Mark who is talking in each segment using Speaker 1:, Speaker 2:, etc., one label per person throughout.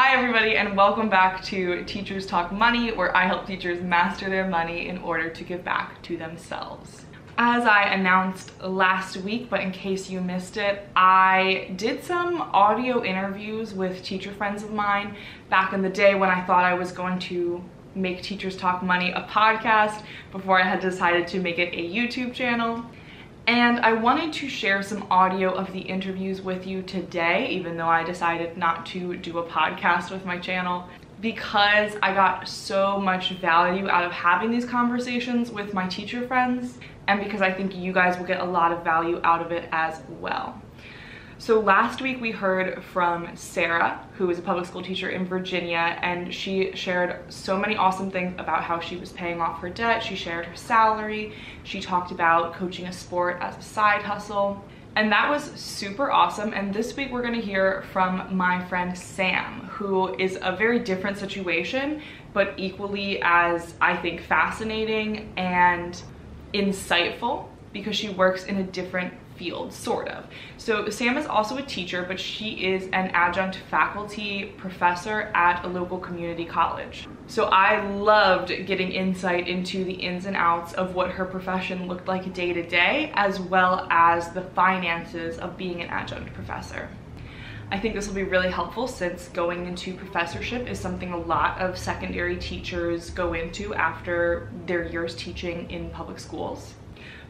Speaker 1: Hi, everybody, and welcome back to Teachers Talk Money, where I help teachers master their money in order to give back to themselves. As I announced last week, but in case you missed it, I did some audio interviews with teacher friends of mine back in the day when I thought I was going to make Teachers Talk Money a podcast before I had decided to make it a YouTube channel. And I wanted to share some audio of the interviews with you today, even though I decided not to do a podcast with my channel, because I got so much value out of having these conversations with my teacher friends, and because I think you guys will get a lot of value out of it as well. So last week we heard from Sarah, who is a public school teacher in Virginia, and she shared so many awesome things about how she was paying off her debt. She shared her salary. She talked about coaching a sport as a side hustle. And that was super awesome. And this week we're gonna hear from my friend Sam, who is a very different situation, but equally as I think fascinating and insightful because she works in a different field, sort of. So Sam is also a teacher, but she is an adjunct faculty professor at a local community college. So I loved getting insight into the ins and outs of what her profession looked like day to day, as well as the finances of being an adjunct professor. I think this will be really helpful since going into professorship is something a lot of secondary teachers go into after their years teaching in public schools.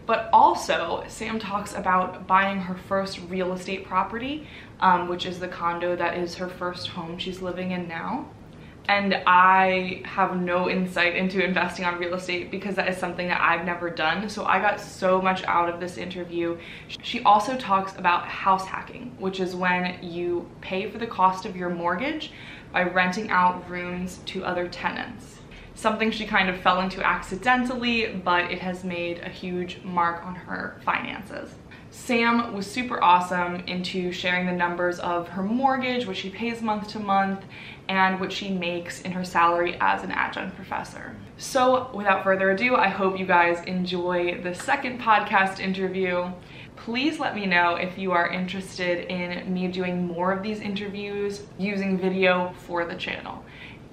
Speaker 1: But also, Sam talks about buying her first real estate property, um, which is the condo that is her first home she's living in now. And I have no insight into investing on real estate because that is something that I've never done. So I got so much out of this interview. She also talks about house hacking, which is when you pay for the cost of your mortgage by renting out rooms to other tenants something she kind of fell into accidentally, but it has made a huge mark on her finances. Sam was super awesome into sharing the numbers of her mortgage, what she pays month to month, and what she makes in her salary as an adjunct professor. So without further ado, I hope you guys enjoy the second podcast interview. Please let me know if you are interested in me doing more of these interviews using video for the channel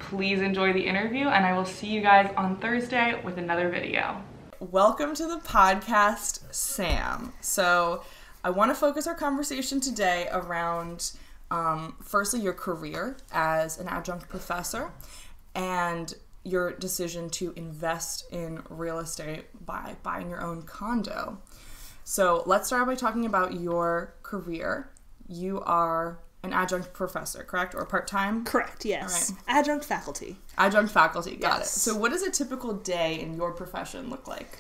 Speaker 1: please enjoy the interview and I will see you guys on Thursday with another video. Welcome to the podcast, Sam. So I want to focus our conversation today around um, firstly your career as an adjunct professor and your decision to invest in real estate by buying your own condo. So let's start by talking about your career. You are an adjunct professor, correct? Or part time?
Speaker 2: Correct, yes. Adjunct faculty.
Speaker 1: Adjunct faculty, got yes. it. So, what does a typical day in your profession look like?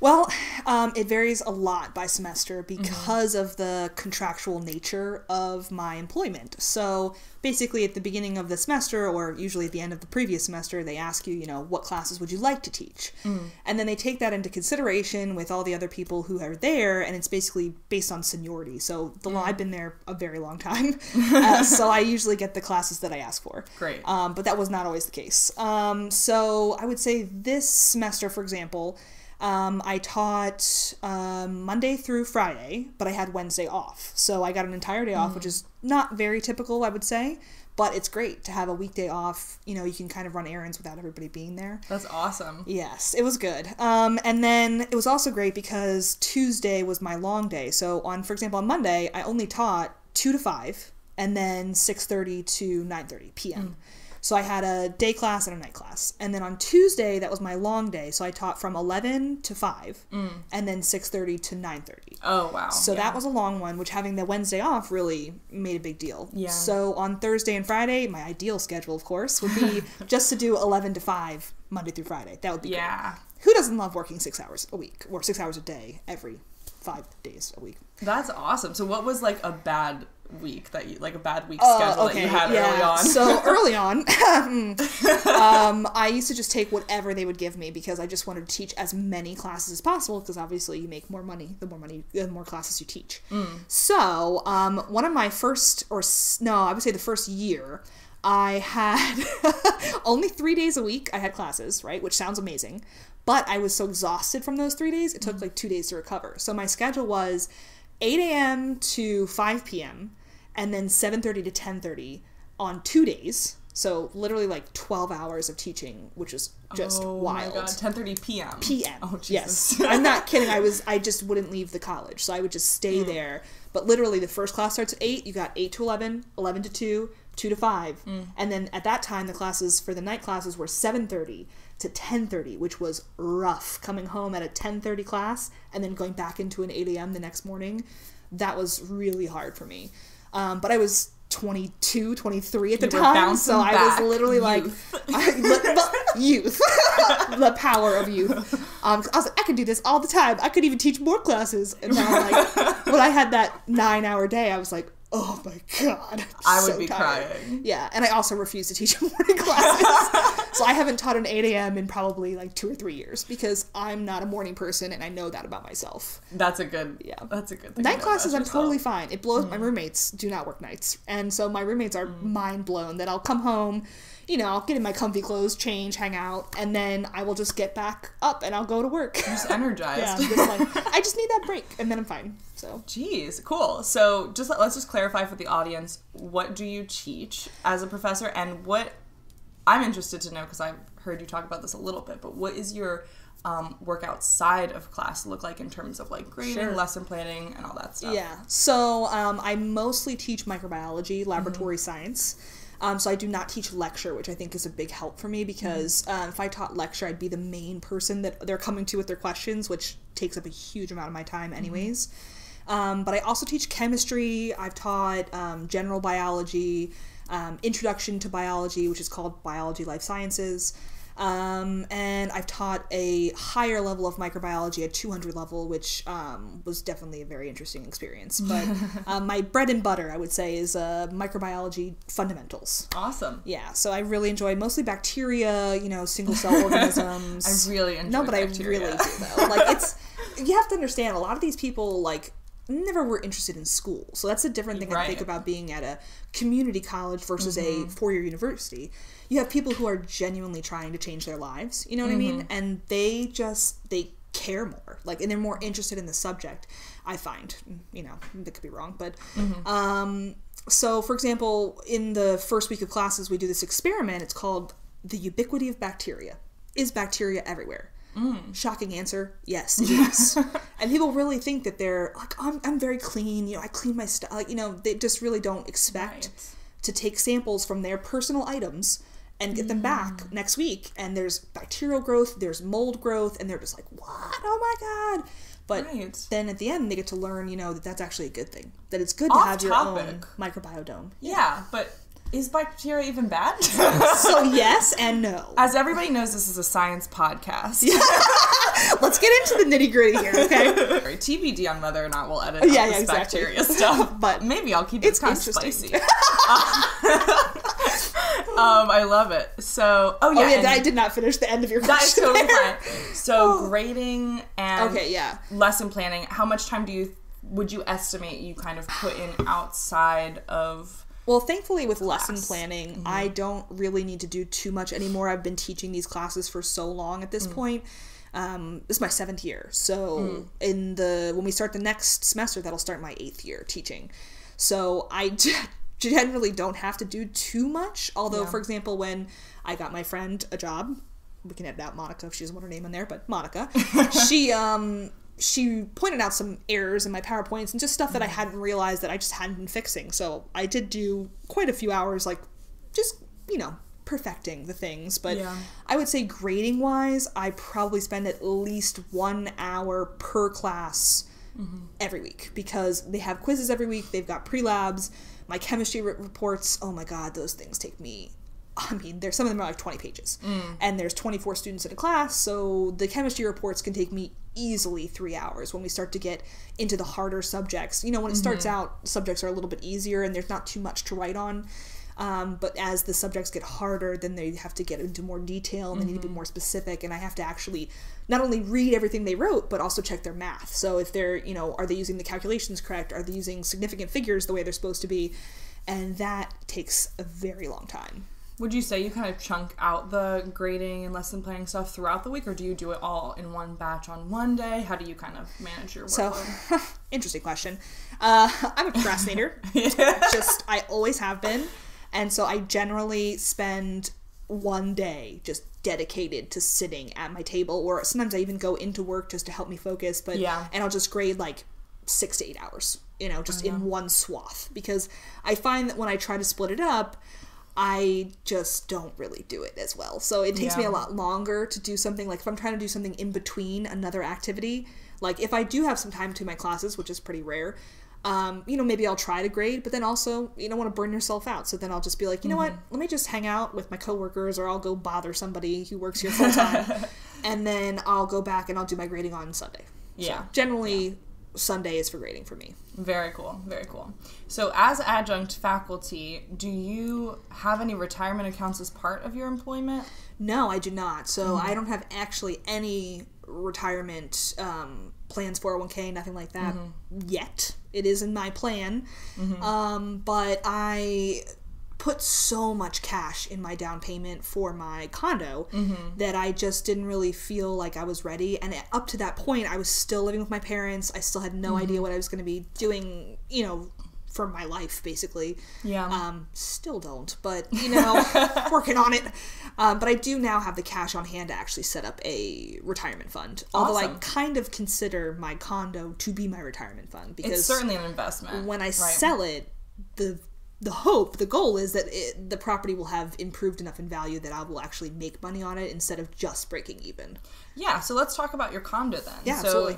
Speaker 2: Well, um, it varies a lot by semester because mm-hmm. of the contractual nature of my employment. So basically, at the beginning of the semester, or usually at the end of the previous semester, they ask you, you know, what classes would you like to teach? Mm. And then they take that into consideration with all the other people who are there, and it's basically based on seniority. So the mm. I've been there a very long time, uh, so I usually get the classes that I ask for.
Speaker 1: Great.
Speaker 2: Um, but that was not always the case. Um, so I would say this semester, for example, um, I taught um, Monday through Friday, but I had Wednesday off. So I got an entire day off, mm. which is not very typical, I would say. But it's great to have a weekday off. You know, you can kind of run errands without everybody being there.
Speaker 1: That's awesome.
Speaker 2: Yes, it was good. Um, and then it was also great because Tuesday was my long day. So on, for example, on Monday, I only taught two to five, and then six thirty to nine thirty p.m. Mm. So I had a day class and a night class. And then on Tuesday, that was my long day. So I taught from 11 to 5 mm. and then 6.30 to 9.30.
Speaker 1: Oh, wow.
Speaker 2: So yeah. that was a long one, which having the Wednesday off really made a big deal. Yeah. So on Thursday and Friday, my ideal schedule, of course, would be just to do 11 to 5 Monday through Friday. That would be Yeah. Great. Who doesn't love working six hours a week or six hours a day every five days a week?
Speaker 1: That's awesome. So what was like a bad week that you like a bad week uh, schedule okay, that you had yeah. early on.
Speaker 2: so early on, um, I used to just take whatever they would give me because I just wanted to teach as many classes as possible because obviously you make more money the more money the more classes you teach. Mm. So um, one of my first or no, I would say the first year. I had only three days a week. I had classes, right, which sounds amazing, but I was so exhausted from those three days. It took mm. like two days to recover. So my schedule was 8 a.m. to 5 p.m and then 7.30 to 10.30 on two days. So literally like 12 hours of teaching, which is just
Speaker 3: oh
Speaker 2: wild.
Speaker 3: my god, 10:30 p.m.
Speaker 2: PM.
Speaker 3: Oh Jesus.
Speaker 2: yes. I'm not kidding. I was I just wouldn't leave the college. So I would just stay mm. there. But literally the first class starts at 8, you got 8 to 11, 11 to 2, 2 to 5. Mm. And then at that time the classes for the night classes were 7:30 to 10:30, which was rough coming home at a 10:30 class and then going back into an 8 a.m. the next morning. That was really hard for me. Um, but I was 22, 23 at the
Speaker 3: You
Speaker 2: time, so I was literally like
Speaker 3: Youth.
Speaker 2: I, the, the youth, the power of youth. Um, I was like, I could do this all the time. I could even teach more classes. And now, I'm like, when I had that nine-hour day, I was like, oh my god, I'm
Speaker 3: I would
Speaker 2: so
Speaker 3: be
Speaker 2: tired.
Speaker 3: crying.
Speaker 2: Yeah, and I also refuse to teach morning classes. so I haven't taught an 8 a.m. in probably like two or three years because I'm not a morning person, and I know that about myself.
Speaker 3: That's a good.
Speaker 2: Yeah.
Speaker 3: That's a good thing.
Speaker 2: Night classes, I'm totally fine. It blows. My mm. roommates do not work nights, and so my roommates are mm. mind blown that I'll come home, you know, I'll get in my comfy clothes, change, hang out, and then I will just get back up and I'll go to work.
Speaker 3: Just energized.
Speaker 2: yeah, just like, I just need that break, and then I'm fine. So
Speaker 3: Jeez, cool. So just let- let's just clarify for the audience: what do you teach as a professor, and what I'm interested to know because I've heard you talk about this a little bit. But what is your um, work outside of class look like in terms of like grading,
Speaker 2: Sure.
Speaker 3: lesson planning, and all that stuff?
Speaker 2: Yeah. So um, I mostly teach microbiology, laboratory science. Um, so I do not teach lecture, which I think is a big help for me because um, if I taught lecture, I'd be the main person that they're coming to with their questions, which takes up a huge amount of my time, anyways. Um, but I also teach chemistry. I've taught um, general biology, um, introduction to biology, which is called biology life sciences. Um, and I've taught a higher level of microbiology, a 200 level, which um, was definitely a very interesting experience. But um, my bread and butter, I would say, is uh, microbiology fundamentals.
Speaker 3: Awesome.
Speaker 2: Yeah, so I really enjoy mostly bacteria, you know, single cell organisms.
Speaker 3: I really enjoy
Speaker 2: no, but
Speaker 3: bacteria.
Speaker 2: I really do though. Like it's you have to understand a lot of these people like never were interested in school, so that's a different thing I think about being at a community college versus a mm-hmm. four year university. You have people who are genuinely trying to change their lives. You know what I mean? Mm-hmm. And they just they care more, like, and they're more interested in the subject. I find, you know, that could be wrong, but mm-hmm. um, so, for example, in the first week of classes, we do this experiment. It's called the ubiquity of bacteria. Is bacteria everywhere? Shocking answer: Yes, yes. and people really think that they're like, oh, I'm, I'm very clean. You know, I clean my stuff. Like, you know, they just really don't expect
Speaker 3: Right.
Speaker 2: to take samples from their personal items and get them back mm. next week. And there's bacterial growth, there's mold growth, and they're just like, what? Oh my god! But
Speaker 3: Right.
Speaker 2: then at the end, they get to learn, you know, that that's actually a good thing. That it's good to
Speaker 3: Off
Speaker 2: have your own
Speaker 3: topic.
Speaker 2: microbiome.
Speaker 3: Yeah, but is bacteria even bad?
Speaker 2: So yes and no.
Speaker 3: As everybody knows, this is a science podcast.
Speaker 2: Let's get into the nitty gritty here, okay?
Speaker 3: TBD on whether or not we'll edit
Speaker 2: Yeah, yeah,
Speaker 3: this
Speaker 2: exactly.
Speaker 3: bacteria stuff.
Speaker 2: But
Speaker 3: maybe I'll keep it
Speaker 2: it's
Speaker 3: kind of spicy. um, I love it. So, oh yeah,
Speaker 2: Oh yeah, I did not finish the end of your question.
Speaker 3: that is totally fine. So grading and
Speaker 2: Okay, yeah.
Speaker 3: lesson planning. How much time do you would you estimate you kind of put in outside of?
Speaker 2: Well, thankfully, with lesson planning,
Speaker 3: Mm-hmm.
Speaker 2: I don't really need to do too much anymore. I've been teaching these classes for so long at this
Speaker 3: Mm.
Speaker 2: point. Um, this is my seventh year, so
Speaker 3: Mm.
Speaker 2: in the when we start the next semester, that'll start my eighth year teaching. So I generally don't have to do too much. Although,
Speaker 3: Yeah.
Speaker 2: for example, when I got my friend a job, we can edit out Monica if she doesn't want her name in there, but Monica, she um she pointed out some errors in my PowerPoints and just stuff
Speaker 3: Mm.
Speaker 2: that I hadn't realized that I just hadn't been fixing. So I did do quite a few hours, like just you know perfecting the things. But
Speaker 3: Yeah.
Speaker 2: I would say grading wise, I probably spend at least one hour per class every week because they have quizzes every week. They've got pre labs. My chemistry re- reports. Oh my god, those things take me. I mean, there's some of them are like 20 pages, mm. and there's 24 students in a class, so the chemistry reports can take me easily three hours when we start to get into the harder subjects. You know, when it starts mm-hmm. out, subjects are a little bit easier and there's not too much to write on. Um, but as the subjects get harder, then they have to get into more detail and they need to be mm-hmm. more specific. And I have to actually not only read everything they wrote, but also check their math. So if they're, you know, are they using the calculations correct? Are they using significant figures the way they're supposed to be? And that takes a very long time.
Speaker 3: Would you say you kind of chunk out the grading and lesson planning stuff throughout the week, or do you do it all in one batch on one day? How do you kind of manage your
Speaker 2: So, interesting question. Uh, I'm a procrastinator. Just, I always have been. And so I generally spend one day just dedicated to sitting at my table or sometimes I even go into work just to help me focus, but
Speaker 1: Yeah.
Speaker 2: and I'll just grade like 6 to 8 hours, you know, just in one swath because I find that when I try to split it up, I just don't really do it as well. So it takes me a lot longer to do something like if I'm trying to do something in between another activity, like if I do have some time to my classes, which is pretty rare, um, you know, maybe I'll try to grade, but then also you don't want to burn yourself out. So then I'll just be like, you know what,
Speaker 1: Mm-hmm.
Speaker 2: let me just hang out with my coworkers or I'll go bother somebody who works here full time. and then I'll go back and I'll do my grading on Sunday.
Speaker 1: Yeah.
Speaker 2: Generally, Sunday is for grading for me.
Speaker 1: Very cool. Very cool. So, as adjunct faculty, do you have any retirement accounts as part of your employment?
Speaker 2: No, I do not. So
Speaker 1: Mm-hmm.
Speaker 2: I don't have actually any retirement um, plans, 401k, nothing like that
Speaker 1: Mm-hmm.
Speaker 2: yet. It is in my plan. Um, but I put so much cash in my down payment for my condo
Speaker 1: Mm-hmm.
Speaker 2: that I just didn't really feel like I was ready. And up to that point, I was still living with my parents. I still had no
Speaker 1: Mm-hmm.
Speaker 2: idea what I was going to be doing, you know, for my life, basically.
Speaker 1: Yeah.
Speaker 2: Um, still don't, but you know, working on it. Um, but I do now have the cash on hand to actually set up a retirement fund. Although I kind of consider my condo to be my retirement fund because
Speaker 1: It's certainly an investment.
Speaker 2: when I
Speaker 1: right?
Speaker 2: sell it, the the hope, the goal is that it, the property will have improved enough in value that I will actually make money on it instead of just breaking even.
Speaker 1: Yeah, so let's talk about your condo then.
Speaker 2: Yeah,
Speaker 1: so,
Speaker 2: absolutely.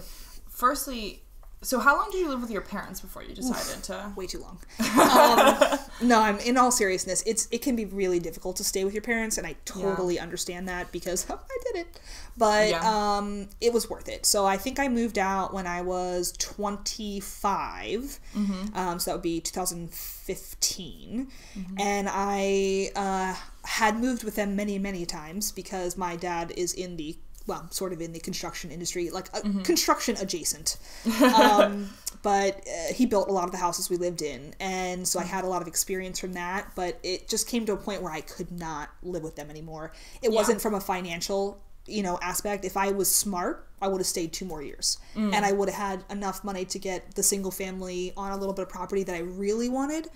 Speaker 1: Firstly, so how long did you live with your parents before you decided to?
Speaker 2: way too long. Um, no, I'm in all seriousness. It's it can be really difficult to stay with your parents, and I totally understand that because I did it. But
Speaker 1: Yeah.
Speaker 2: um, it was worth it. So I think I moved out when I was 25. Um, so that would be 2015, and I uh, had moved with them many many times because my dad is in the well, sort of in the construction industry, like uh, construction adjacent. Um, but uh, he built a lot of the houses we lived in, and so I had a lot of experience from that. But it just came to a point where I could not live with them anymore. It wasn't from a financial, you know, aspect. If I was smart, I would have stayed two more years, and I would have had enough money to get the single family on a little bit of property that I really wanted.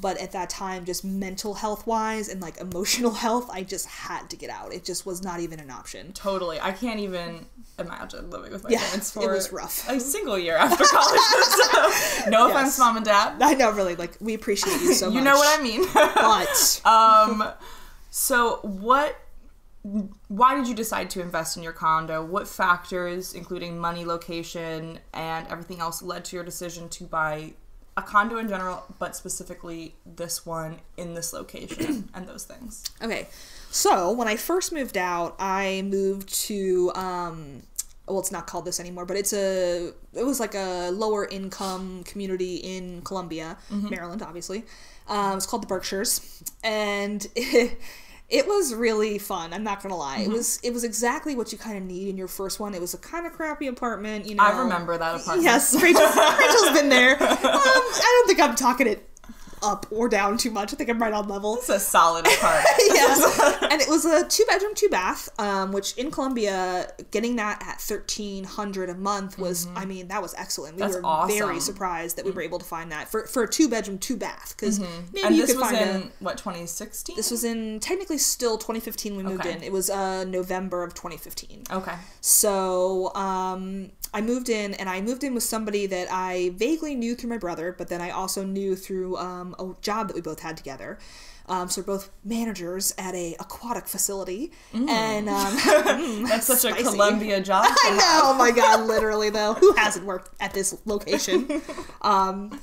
Speaker 2: But at that time, just mental health wise and like emotional health, I just had to get out. It just was not even an option.
Speaker 1: Totally. I can't even imagine living with my
Speaker 2: Yeah,
Speaker 1: parents
Speaker 2: it
Speaker 1: for
Speaker 2: was rough.
Speaker 1: a single year after college. So, no offense, mom and dad.
Speaker 2: I know, really, like we appreciate you so much.
Speaker 1: you know what I mean.
Speaker 2: But
Speaker 1: um, so what? Why did you decide to invest in your condo? What factors, including money, location, and everything else, led to your decision to buy a condo in general, but specifically this one in this location and those things?
Speaker 2: Okay. So when I first moved out, I moved to um well it's not called this anymore, but it's a it was like a lower income community in Columbia, Maryland, obviously. Um, it's called the Berkshires. And it, it was really fun, I'm not gonna lie. It was it was exactly what you kind of need in your first one. It was a kind of crappy apartment, you know.
Speaker 1: I remember that apartment.
Speaker 2: Yes, Rachel's, Rachel's been there. Um, I don't think I'm talking it up or down too much. I think I'm right on level
Speaker 1: It's a solid apartment.
Speaker 2: yes. and it was a two bedroom, two bath, um, which in Columbia, getting that at thirteen hundred a month was, I mean, that was excellent. We.
Speaker 1: That's
Speaker 2: were
Speaker 1: awesome.
Speaker 2: very surprised that we were able to find that for, for a two bedroom, two bath. Because maybe
Speaker 1: Mm-hmm. and
Speaker 2: you
Speaker 1: this
Speaker 2: could
Speaker 1: was
Speaker 2: find
Speaker 1: in
Speaker 2: a.
Speaker 1: what 2016.
Speaker 2: This was in technically still 2015 we moved
Speaker 1: Okay.
Speaker 2: in. It was uh, November of 2015.
Speaker 1: okay.
Speaker 2: So um, I moved in, and I moved in with somebody that I vaguely knew through my brother, but then I also knew through um, a job that we both had together. Um, so we're both managers at a aquatic facility, and um,
Speaker 1: That's such
Speaker 2: spicy.
Speaker 1: a Columbia job.
Speaker 2: I know. Oh my god, literally though. Who hasn't worked at this location? um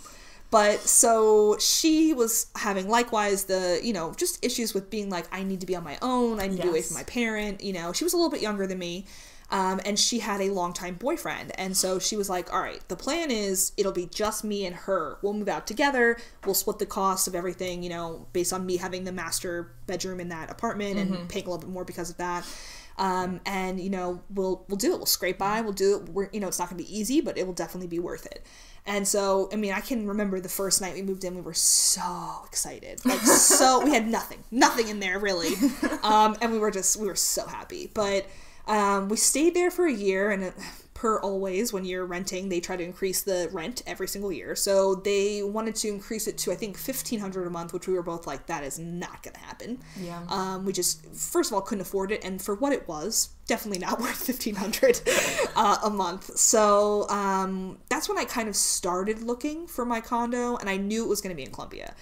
Speaker 2: but so she was having likewise the, you know, just issues with being like, I need to be on my own, I need to be away from my parent, you know. She was a little bit younger than me. Um, and she had a longtime boyfriend. And so she was like, all right, the plan is it'll be just me and her. We'll move out together. We'll split the cost of everything, you know, based on me having the master bedroom in that apartment and paying a little bit more because of that um, and you know we'll we'll do it. We'll scrape by. We'll do it. We're you know it's not going to be easy, but it will definitely be worth it. And so I mean I can remember the first night we moved in, we were so excited, like so we had nothing, nothing in there really, um, and we were just we were so happy. But um, we stayed there for a year, and it, per always, when you're renting, they try to increase the rent every single year. So they wanted to increase it to I think fifteen hundred a month, which we were both like, that is not going to happen.
Speaker 3: Yeah.
Speaker 2: Um, we just first of all couldn't afford it, and for what it was, definitely not worth fifteen hundred uh, a month. So um, that's when I kind of started looking for my condo, and I knew it was going to be in Columbia.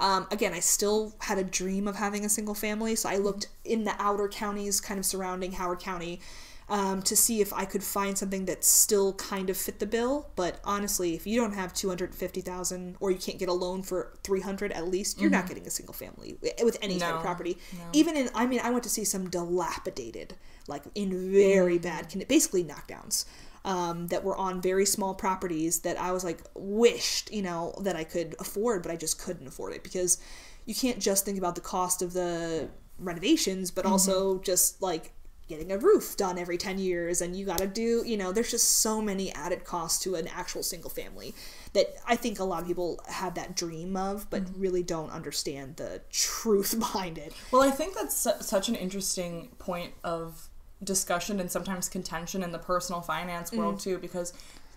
Speaker 2: Um, again, I still had a dream of having a single family, so I looked in the outer counties, kind of surrounding Howard County. Um, to see if I could find something that still kind of fit the bill, but honestly, if you don't have two hundred fifty thousand, or you can't get a loan for three hundred at least, you're not getting a single family with any type of property.
Speaker 3: no.
Speaker 2: Even in, I mean, I went to see some dilapidated, like in very bad, condi- basically knockdowns. Um, that were on very small properties that I was like wished, you know, that I could afford, but I just couldn't afford it because you can't just think about the cost of the renovations, but also just like getting a roof done every 10 years and you got to do, you know, there's just so many added costs to an actual single family that I think a lot of people have that dream of, but mm-hmm. really don't understand the truth behind it.
Speaker 3: Well, I think that's su- such an interesting point of discussion and sometimes contention in the personal finance mm. world too, because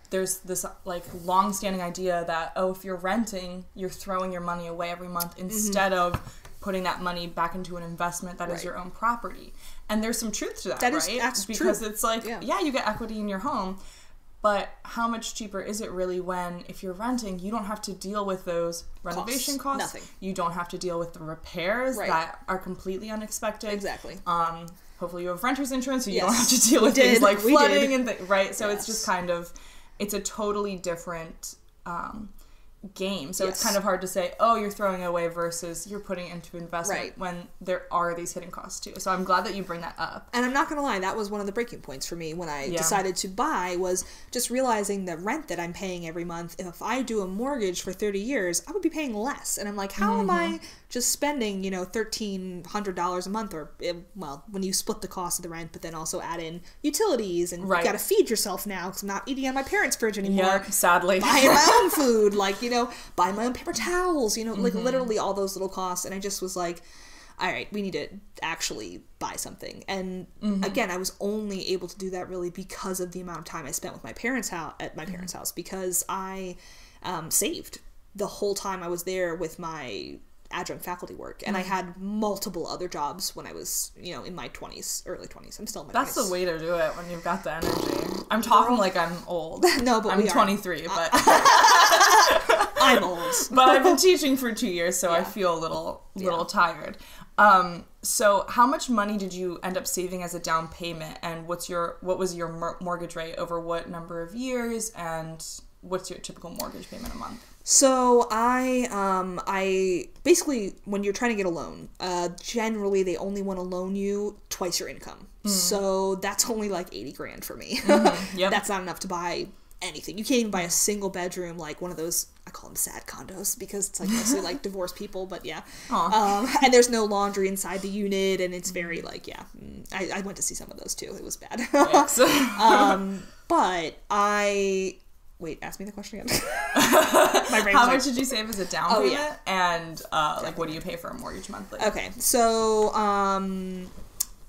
Speaker 3: there's this like long-standing idea that oh, if you're renting, you're throwing your money away every month mm-hmm. instead of putting that money back into an investment that is
Speaker 2: Right.
Speaker 3: your own property. And there's some truth to that,
Speaker 2: That is-
Speaker 3: right?
Speaker 2: that's
Speaker 3: because
Speaker 2: true.
Speaker 3: it's like
Speaker 2: Yeah.
Speaker 3: yeah, you get equity in your home. But how much cheaper is it really when, if you're renting, you don't have to deal with those renovation costs?
Speaker 2: Nothing.
Speaker 3: You don't have to deal with the repairs
Speaker 2: Right.
Speaker 3: that are completely unexpected.
Speaker 2: Exactly.
Speaker 3: Um, hopefully you have renter's insurance, so you don't have to deal with things like
Speaker 2: We
Speaker 3: flooding
Speaker 2: did.
Speaker 3: and th- right. So it's just kind of, it's a totally different um, game. So it's kind of hard to say, oh, you're throwing away versus you're putting into investment
Speaker 2: Right.
Speaker 3: when there are these hidden costs too. So I'm glad that you bring that up.
Speaker 2: And I'm not gonna lie, that was one of the breaking points for me when I
Speaker 3: Yeah.
Speaker 2: decided to buy was just realizing the rent that I'm paying every month. If I do a mortgage for 30 years, I would be paying less. And I'm like, how am
Speaker 3: Mm-hmm.
Speaker 2: I just spending, you know, thirteen hundred dollars a month, or eh, well, when you split the cost of the rent, but then also add in utilities and
Speaker 3: Right.
Speaker 2: you got to feed yourself now because I'm not eating on my parents' fridge anymore.
Speaker 3: Yeah, sadly.
Speaker 2: buying my own food, like, you know, buying my own paper towels, you know, like
Speaker 3: Mm-hmm.
Speaker 2: literally all those little costs. And I just was like, all right, we need to actually buy something. And
Speaker 3: Mm-hmm.
Speaker 2: again, I was only able to do that really because of the amount of time I spent with my parents' house at my parents'
Speaker 3: Mm-hmm.
Speaker 2: house because I um, saved the whole time I was there with my adjunct faculty work and I
Speaker 3: Mm-hmm.
Speaker 2: had multiple other jobs when I was you know in my 20s early 20s I'm still in my
Speaker 3: That's
Speaker 2: 20s
Speaker 3: the way to do it when you've got the energy. I'm talking like I'm old.
Speaker 2: no but
Speaker 3: I'm
Speaker 2: we are.
Speaker 3: 23, but
Speaker 2: I'm old
Speaker 3: but I've been teaching for two years, so I feel a little little
Speaker 2: Yeah.
Speaker 3: tired. Um, so how much money did you end up saving as a down payment, and what's your what was your mortgage rate over what number of years, and what's your typical mortgage payment a month?
Speaker 2: So I um I basically when you're trying to get a loan, uh generally they only want to loan you twice your income. So that's only like 80 grand for me.
Speaker 3: Yep.
Speaker 2: That's not enough to buy anything. You can't even buy a single bedroom like one of those I call them sad condos because it's like mostly like divorced people, but yeah. Um, and there's no laundry inside the unit and it's very like yeah. mm, I, I went to see some of those too. It was bad. Um but I wait, ask me the question again. My brain
Speaker 3: how
Speaker 2: was like,
Speaker 3: much did you save as a down payment?
Speaker 2: Oh,
Speaker 3: payment,
Speaker 2: yeah.
Speaker 3: and uh, like what do you pay for a mortgage monthly?
Speaker 2: Okay, so um,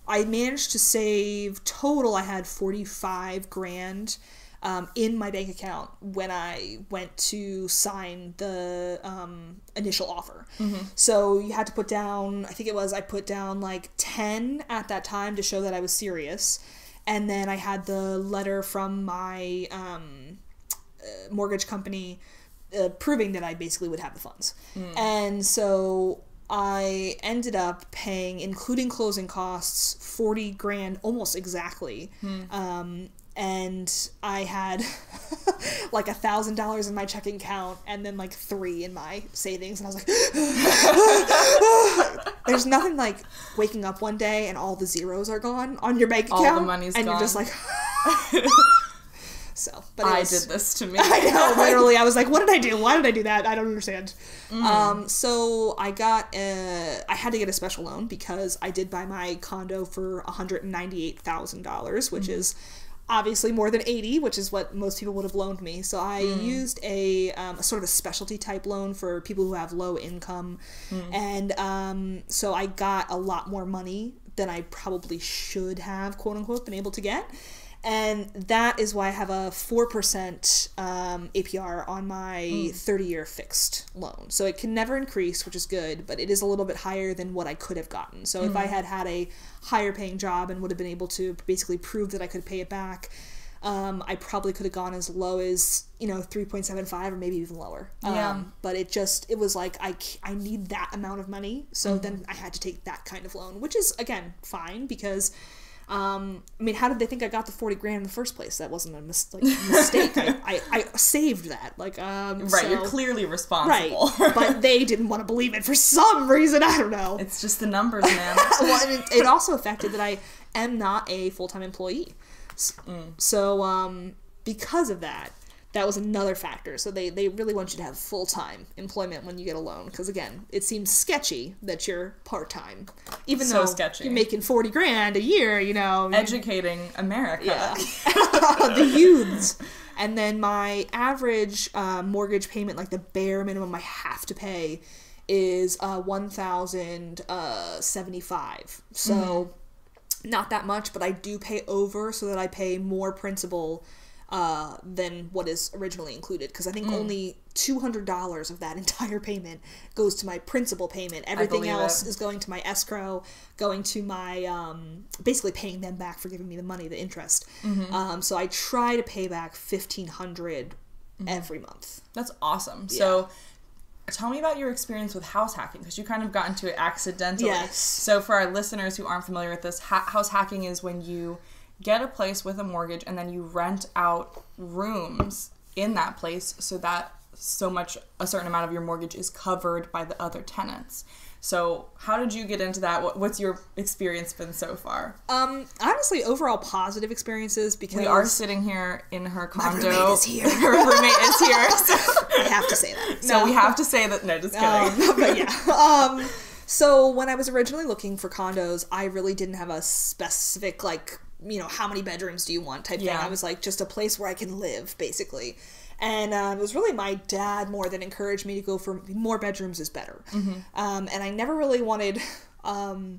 Speaker 2: I managed to save total. I had forty five grand um, in my bank account when I went to sign the um, initial offer. So you had to put down. I think it was I put down like ten at that time to show that I was serious, and then I had the letter from my um, mortgage company uh, proving that I basically would have the funds. And so I ended up paying, including closing costs, 40 grand almost exactly. Um, and I had like a thousand dollars in my checking account and then like three in my savings. And I was like, there's nothing like waking up one day and all the zeros are gone on your bank
Speaker 3: All the
Speaker 2: account. and you're just like, so, but
Speaker 3: I
Speaker 2: was-
Speaker 3: did this to me.
Speaker 2: I know, literally. I was like, what did I do? Why did I do that? I don't understand. Um, so I got, a, I had to get a special loan because I did buy my condo for $198,000, which is obviously more than 80, which is what most people would have loaned me. So I used a, um, a sort of a specialty type loan for people who have low income. And um, so I got a lot more money than I probably should have, quote unquote, been able to get. And that is why I have a 4% um, APR on my 30 year fixed loan. So it can never increase, which is good, but it is a little bit higher than what I could have gotten. So if I had had a higher paying job and would have been able to basically prove that I could pay it back, um, I probably could have gone as low as you know 3.75 or maybe even lower.
Speaker 1: Yeah.
Speaker 2: Um, but it just it was like I I need that amount of money, so
Speaker 1: Mm-hmm.
Speaker 2: then I had to take that kind of loan, which is again fine because. Um, I mean, how did they think I got the forty grand in the first place? That wasn't a mis- like, mistake. I, I, I saved that. Like, um,
Speaker 1: Right, you're
Speaker 2: clearly
Speaker 1: clearly
Speaker 2: right, but they didn't want to believe it for some reason. I don't know.
Speaker 1: it's just the numbers, man.
Speaker 2: well, it, it also affected that I am not a full time employee. S- So, um, because of that, that was another factor. So they, they really want you to have full time employment when you get a loan. Because again, it seems sketchy that you're part time, even
Speaker 1: So
Speaker 2: though
Speaker 1: sketchy.
Speaker 2: you're making forty grand a year. You know,
Speaker 1: Educating America.
Speaker 2: yeah. the youths. And then my average uh, mortgage payment, like the bare minimum I have to pay, is uh, one thousand seventy five. So not that much, but I do pay over so that I pay more principal uh, than what is originally included. Because I think only two hundred dollars of that entire payment goes to my principal payment. Everything else
Speaker 1: it.
Speaker 2: is going to my escrow, going to my um, basically paying them back for giving me the money, the interest.
Speaker 1: Mm-hmm.
Speaker 2: Um, so I try to pay back fifteen every month.
Speaker 1: That's awesome. So, tell me about your experience with house hacking because you kind of got into it accidentally.
Speaker 2: Yes.
Speaker 1: So, for our listeners who aren't familiar with this, ha- house hacking is when you get a place with a mortgage and then you rent out rooms in that place so that so much a certain amount of your mortgage is covered by the other tenants. So, how did you get into that? What, what's your experience been so far?
Speaker 2: Um, honestly, overall positive experiences because
Speaker 1: We are sitting here in her condo.
Speaker 2: roommate is here.
Speaker 1: her roommate is here. So,
Speaker 2: I have to say that.
Speaker 1: so we have to say that. No, just kidding.
Speaker 2: Um, but yeah. Um, so when I was originally looking for condos, I really didn't have a specific like you know how many bedrooms do you want type
Speaker 1: Yeah.
Speaker 2: thing. I was like just a place where I can live basically. And uh, it was really my dad more that encouraged me to go for more bedrooms is better. Um, and I never really wanted, um,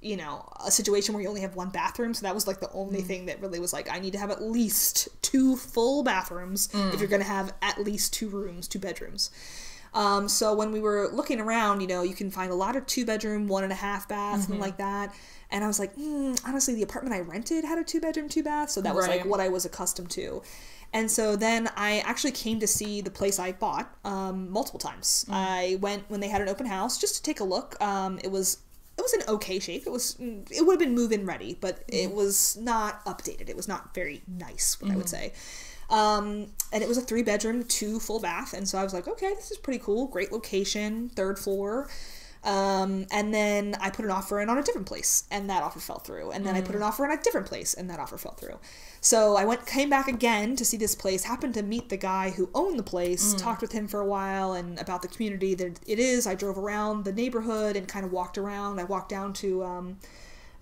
Speaker 2: you know, a situation where you only have one bathroom. So that was like the only thing that really was like, I need to have at least two full bathrooms if you're going to have at least two rooms, two bedrooms. Um, so when we were looking around, you know, you can find a lot of two bedroom, one and a half bath, something like that. And I was like, mm, honestly, the apartment I rented had a two bedroom, two bath, so that was like what I was accustomed to. And so then I actually came to see the place I bought um, multiple times. I went when they had an open house just to take a look. Um, it was it was in okay shape. It was it would have been move in ready, but it was not updated. It was not very nice, what I would say. Um, and it was a three bedroom, two full bath, and so I was like, okay, this is pretty cool. Great location, third floor. Um, and then I put an offer in on a different place, and that offer fell through. And then I put an offer in a different place, and that offer fell through. So I went, came back again to see this place. Happened to meet the guy who owned the place. Talked with him for a while and about the community that it is. I drove around the neighborhood and kind of walked around. I walked down to um,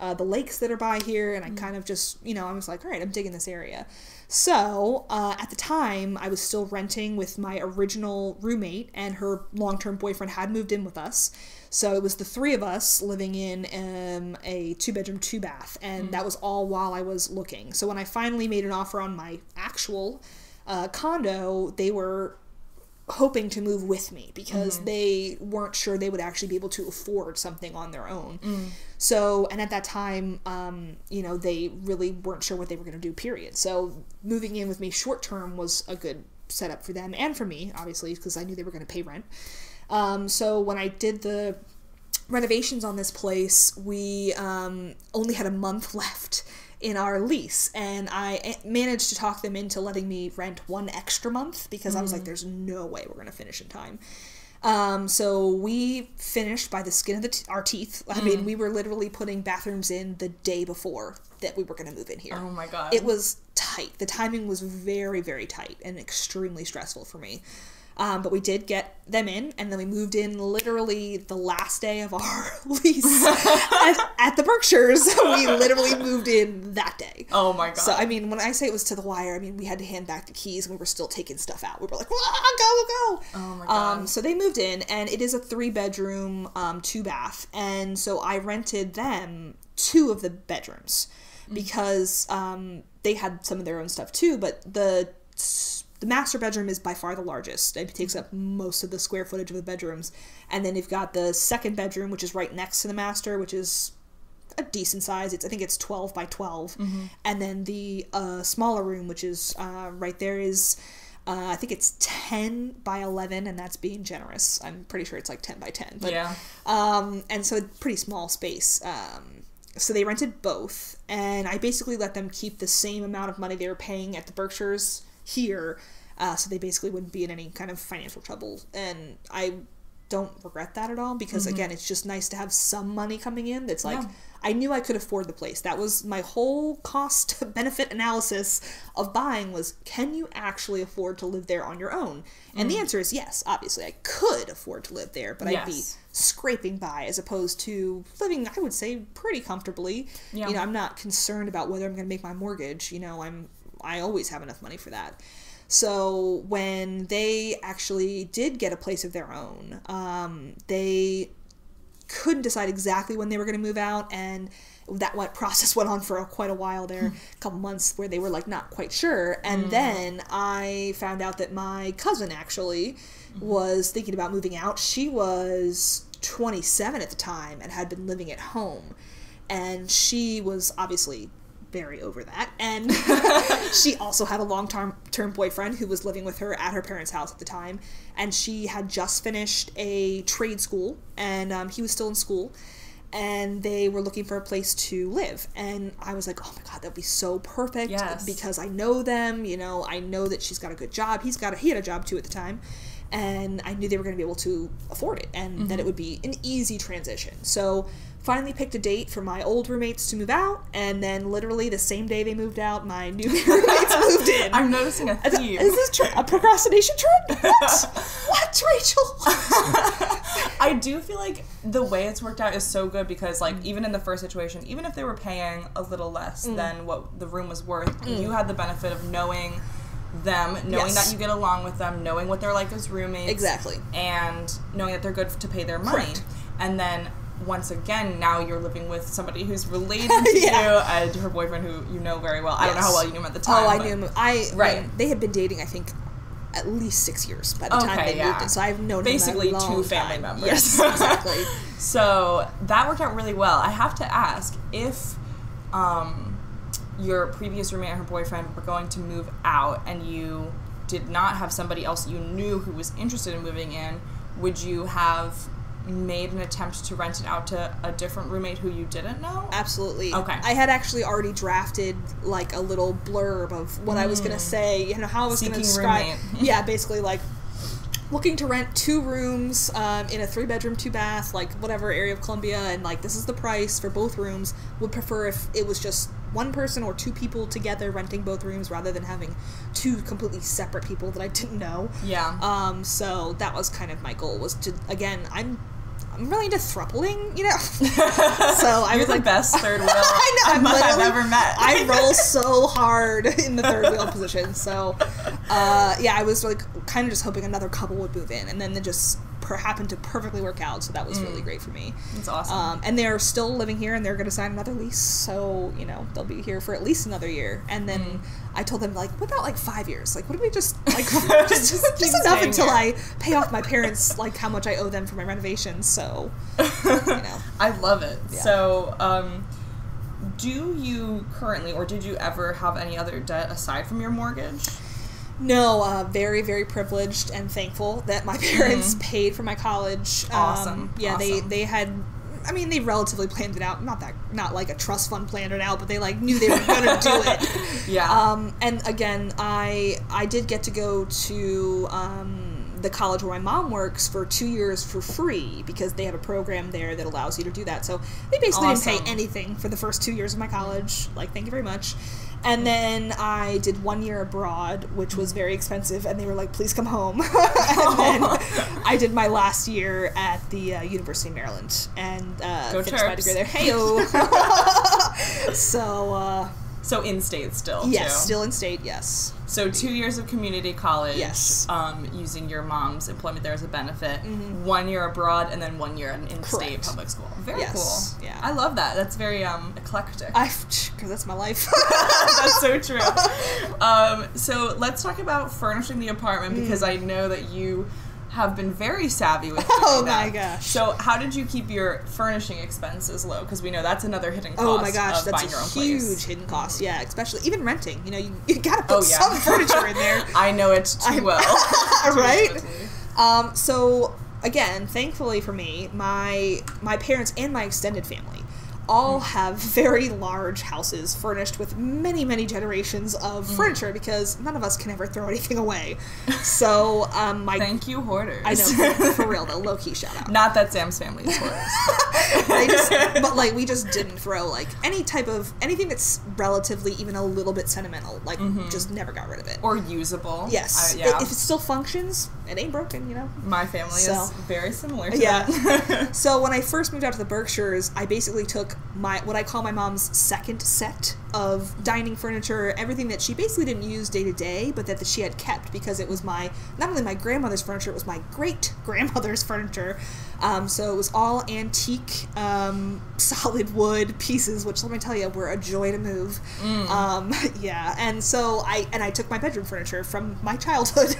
Speaker 2: uh, the lakes that are by here, and I kind of just, you know, I was like, all right, I'm digging this area. So uh, at the time, I was still renting with my original roommate, and her long term boyfriend had moved in with us. So it was the three of us living in um, a two bedroom, two bath, and that was all while I was looking. So when I finally made an offer on my actual uh, condo, they were hoping to move with me because they weren't sure they would actually be able to afford something on their own. So, and at that time, um, you know, they really weren't sure what they were going to do, period. So, moving in with me short term was a good setup for them and for me, obviously, because I knew they were going to pay rent. Um, so, when I did the renovations on this place, we um, only had a month left in our lease, and I eh, managed to talk them into letting me rent one extra month because I was like, "There's no way we're gonna finish in time." Um, so we finished by the skin of the t- our teeth. I mean, we were literally putting bathrooms in the day before that we were gonna move in here.
Speaker 1: Oh my god.
Speaker 2: It was tight. The timing was very, very tight and extremely stressful for me. Um, but we did get them in, and then we moved in literally the last day of our lease at, at the Berkshires. we literally moved in that day.
Speaker 1: oh my god.
Speaker 2: So I mean, when I say it was to the wire, I mean we had to hand back the keys, and we were still taking stuff out. We were like, "Ah, go, go!"
Speaker 1: Oh my God.
Speaker 2: Um, so they moved in, and it is a three bedroom, um, two bath, and so I rented them two of the bedrooms. because um, they had some of their own stuff too. But the the master bedroom is by far the largest. It takes up most of the square footage of the bedrooms, and then you've got the second bedroom, which is right next to the master, which is a decent size. It's I think it's twelve by 12 and then the uh, smaller room, which is uh, right there, is uh, I think it's ten by eleven, and that's being generous. I'm pretty sure it's like ten by ten. But,
Speaker 3: Yeah.
Speaker 2: Um, and so it's pretty small space. Um, so they rented both, and I basically let them keep the same amount of money they were paying at the Berkshires here, uh, so they basically wouldn't be in any kind of financial trouble. And I don't regret that at all because again, it's just nice to have some money coming in. That's like
Speaker 3: Yeah.
Speaker 2: I knew I could afford the place. That was my whole cost benefit analysis of buying was can you actually afford to live there on your own? And the answer is yes, obviously I could afford to live there, but I'd be scraping by as opposed to living I would say pretty comfortably.
Speaker 3: Yeah.
Speaker 2: You know, I'm not concerned about whether I'm going to make my mortgage, you know, I'm I always have enough money for that. So when they actually did get a place of their own, um, they couldn't decide exactly when they were going to move out and that went process went on for a, quite a while there hmm. a couple months where they were like not quite sure. And hmm. then i found out that my cousin actually hmm. was thinking about moving out. She was 27 at the time and had been living at home. And she was obviously very over that. And she also had a long-term term boyfriend who was living with her at her parents house at the time. And she had just finished a trade school and um, he was still in school. And they were looking for a place to live. And i was like oh my god that'd be so perfect
Speaker 3: Yes.
Speaker 2: because i know them you know i know that she's got a good job. He's got a, he had a job too at the time. And i knew they were going to be able to afford it and that it would be an easy transition. So finally picked a date for my old roommates to move out and then literally the same day they moved out my new roommates moved in
Speaker 3: I'm noticing a
Speaker 2: is,
Speaker 3: theme.
Speaker 2: is this tr- a procrastination trend what what rachel
Speaker 3: I do feel like the way it's worked out is so good because, like,
Speaker 2: Mm.
Speaker 3: even in the first situation, even if they were paying a little less
Speaker 2: Mm.
Speaker 3: than what the room was worth, you had the benefit of knowing them, knowing
Speaker 2: Yes.
Speaker 3: that you get along with them, knowing what they're like as roommates,
Speaker 2: Exactly.
Speaker 3: and knowing that they're good to pay their money.
Speaker 2: Correct.
Speaker 3: And then once again, now you're living with somebody who's related to
Speaker 2: Yeah.
Speaker 3: you and her boyfriend who you know very well. I don't know how well you knew him at the time.
Speaker 2: Oh, I knew him. I
Speaker 3: Right.
Speaker 2: they had been dating. I think at least six years by the time they
Speaker 3: yeah.
Speaker 2: moved in. So I've known
Speaker 3: Basically two family
Speaker 2: time.
Speaker 3: members.
Speaker 2: Yes, exactly.
Speaker 3: So that worked out really well. I have to ask if um, your previous roommate and her boyfriend were going to move out and you did not have somebody else you knew who was interested in moving in, would you have made an attempt to rent it out to a different roommate who you didn't know?
Speaker 2: Absolutely.
Speaker 3: Okay.
Speaker 2: I had actually already drafted like a little blurb of what I was gonna say. You know how I was gonna
Speaker 3: Mm.
Speaker 2: Describe. yeah, basically like looking to rent two rooms um, in a three bedroom, two bath, like whatever area of Columbia, and like this is the price for both rooms. Would prefer if it was just one person or two people together renting both rooms rather than having two completely separate people that I didn't know.
Speaker 3: Yeah.
Speaker 2: Um, so that was kind of my goal was to again I'm I'm really into throupling, you know. so I
Speaker 3: You're
Speaker 2: was
Speaker 3: the
Speaker 2: like
Speaker 3: best third wheel
Speaker 2: I know,
Speaker 3: I've ever met.
Speaker 2: I roll so hard in the third wheel position. So uh, yeah, I was like kind of just hoping another couple would move in, and then just per- happened to perfectly work out. So that was really great for me.
Speaker 3: It's awesome.
Speaker 2: Um, and they're still living here, and they're going to sign another lease. So you know they'll be here for at least another year. And then
Speaker 3: Mm.
Speaker 2: I told them like, what about like five years? Like, what if we just like just,
Speaker 3: Just
Speaker 2: just, enough until
Speaker 3: here.
Speaker 2: I pay off my parents like how much I owe them for my renovations. So you know.
Speaker 3: I love it.
Speaker 2: Yeah.
Speaker 3: So, um, do you currently, or did you ever have any other debt aside from your mortgage?
Speaker 2: No, uh, very, very privileged and thankful that my parents paid for my college. Um,
Speaker 3: Awesome,
Speaker 2: yeah, they
Speaker 3: awesome.
Speaker 2: they had. I mean, they relatively planned it out. Not that, not like a trust fund planned it out, but they like knew they were gonna do it.
Speaker 3: Yeah.
Speaker 2: Um, and again, I I did get to go to um, the college where my mom works for two years for free because they have a program there that allows you to do that. So they basically didn't
Speaker 3: Awesome.
Speaker 2: pay anything for the first two years of my college. Like, thank you very much. And then I did one year abroad, which was very expensive, and they were like, "Please come home." and then I did my last year at the uh, University of Maryland and uh,
Speaker 3: Go
Speaker 2: finished my degree there. Heyo. so uh,
Speaker 3: So in state still.
Speaker 2: Yes,
Speaker 3: too.
Speaker 2: still in state. Yes.
Speaker 3: So two years of community college.
Speaker 2: Yes.
Speaker 3: Um, using your mom's employment there as a benefit. One year abroad, and then one year in in-state
Speaker 2: Mm-hmm.
Speaker 3: Public school. Very
Speaker 2: Yes,
Speaker 3: cool.
Speaker 2: yeah.
Speaker 3: I love that. That's very um eclectic.
Speaker 2: I, because that's my life.
Speaker 3: That's so true. Um, so let's talk about furnishing the apartment because
Speaker 2: Mm.
Speaker 3: I know that you have been very savvy with
Speaker 2: Oh
Speaker 3: that.
Speaker 2: my gosh.
Speaker 3: So how did you keep your furnishing expenses low? Because we know that's another hidden cost.
Speaker 2: Oh my gosh,
Speaker 3: of
Speaker 2: that's
Speaker 3: buying your own
Speaker 2: a huge
Speaker 3: place.
Speaker 2: hidden cost. Yeah, especially even renting. You know, you, you gotta put
Speaker 3: Oh, yeah.
Speaker 2: some furniture in there.
Speaker 3: I know it too
Speaker 2: I'm-
Speaker 3: well.
Speaker 2: right? Um, so again, thankfully for me, my my parents and my extended family all have very large houses furnished with many many generations of
Speaker 3: Mm.
Speaker 2: furniture because none of us can ever throw anything away. So um, my
Speaker 3: Thank you, hoarders.
Speaker 2: I know for real though, low key shout out.
Speaker 3: Not that Sam's family is hoarders.
Speaker 2: I just, but like we just didn't throw like any type of anything that's relatively even a little bit sentimental. Like just never got rid of it.
Speaker 3: or usable.
Speaker 2: yes,
Speaker 3: I- yeah.
Speaker 2: If it still functions, it ain't broken. You know.
Speaker 3: My family
Speaker 2: So.
Speaker 3: is very similar to
Speaker 2: Yeah.
Speaker 3: that.
Speaker 2: So when I first moved out to the Berkshires, I basically took my what I call my mom's second set of dining furniture, everything that she basically didn't use day to day, but that she had kept because it was my not only my grandmother's furniture, it was my great grandmother's furniture. Um, so it was all antique, um, solid wood pieces, which let me tell you were a joy to move. Um, yeah, and so I and I took my bedroom furniture from my childhood,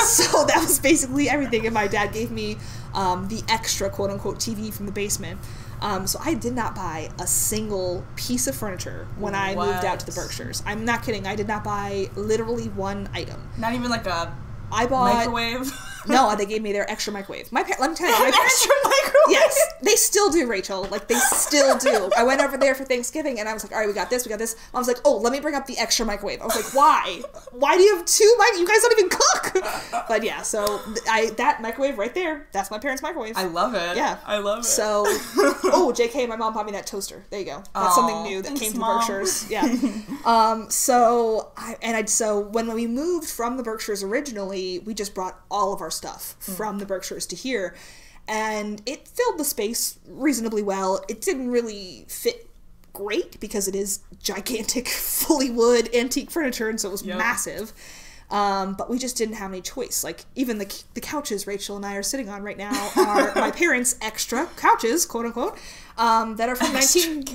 Speaker 2: so that was basically everything. And my dad gave me um, the extra quote unquote TV from the basement. Um, so I did not buy a single piece of furniture when I moved out to the Berkshires. I'm not kidding. I did not buy literally one item.
Speaker 3: Not even like a
Speaker 2: I bought
Speaker 3: microwave.
Speaker 2: no. They gave me their extra microwave. My par- let me tell you, my parents.
Speaker 3: extra microwave.
Speaker 2: Yes, they still do, Rachel. Like they still do. I went over there for Thanksgiving, and I was like, "All right, we got this, we got this." I was like, "Oh, let me bring up the extra microwave." I was like, "Why? Why do you have two mic? You guys don't even cook." But yeah, so I that microwave right there. That's my parents' microwave.
Speaker 3: I love it.
Speaker 2: Yeah.
Speaker 3: I love it.
Speaker 2: So, oh, JK, my mom bought me that toaster. There you go. That's
Speaker 3: Aw,
Speaker 2: something new that came
Speaker 3: Mom.
Speaker 2: the Berkshires. Yeah. um. So, I and I so when we moved from the Berkshires originally, we just brought all of our stuff
Speaker 3: Hmm.
Speaker 2: from the Berkshires to here, and it filled the space reasonably well. It didn't really fit great because it is gigantic, fully wood antique furniture, and so it was
Speaker 3: Yep.
Speaker 2: massive. Um, but we just didn't have any choice. Like even the the couches Rachel and I are sitting on right now are my parents' extra couches, quote unquote, um, that are from 19,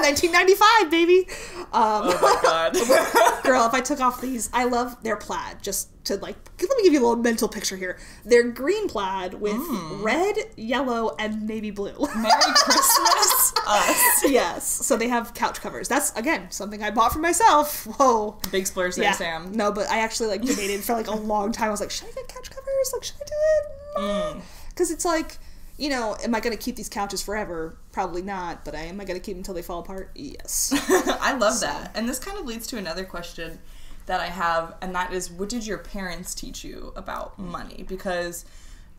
Speaker 2: 1995, baby. Um,
Speaker 3: oh my god.
Speaker 2: girl, if I took off these, I love their plaid. Just to like, let me give you a little mental picture here. They're green plaid with red, yellow, and navy blue.
Speaker 3: Merry Christmas, us.
Speaker 2: yes, so they have couch covers. That's again something I bought for myself. Whoa.
Speaker 3: Big splurge there,
Speaker 2: Yeah.
Speaker 3: Sam.
Speaker 2: No, but I actually like debated for like a long time. I was like, should I get couch covers? Like, should I do
Speaker 3: Mm.
Speaker 2: it? Because it's like, you know, am I going to keep these couches forever? Probably not. But I am I going to keep them until they fall apart? Yes.
Speaker 3: I love that. And this kind of leads to another question that I have, and that is what did your parents teach you about money? Because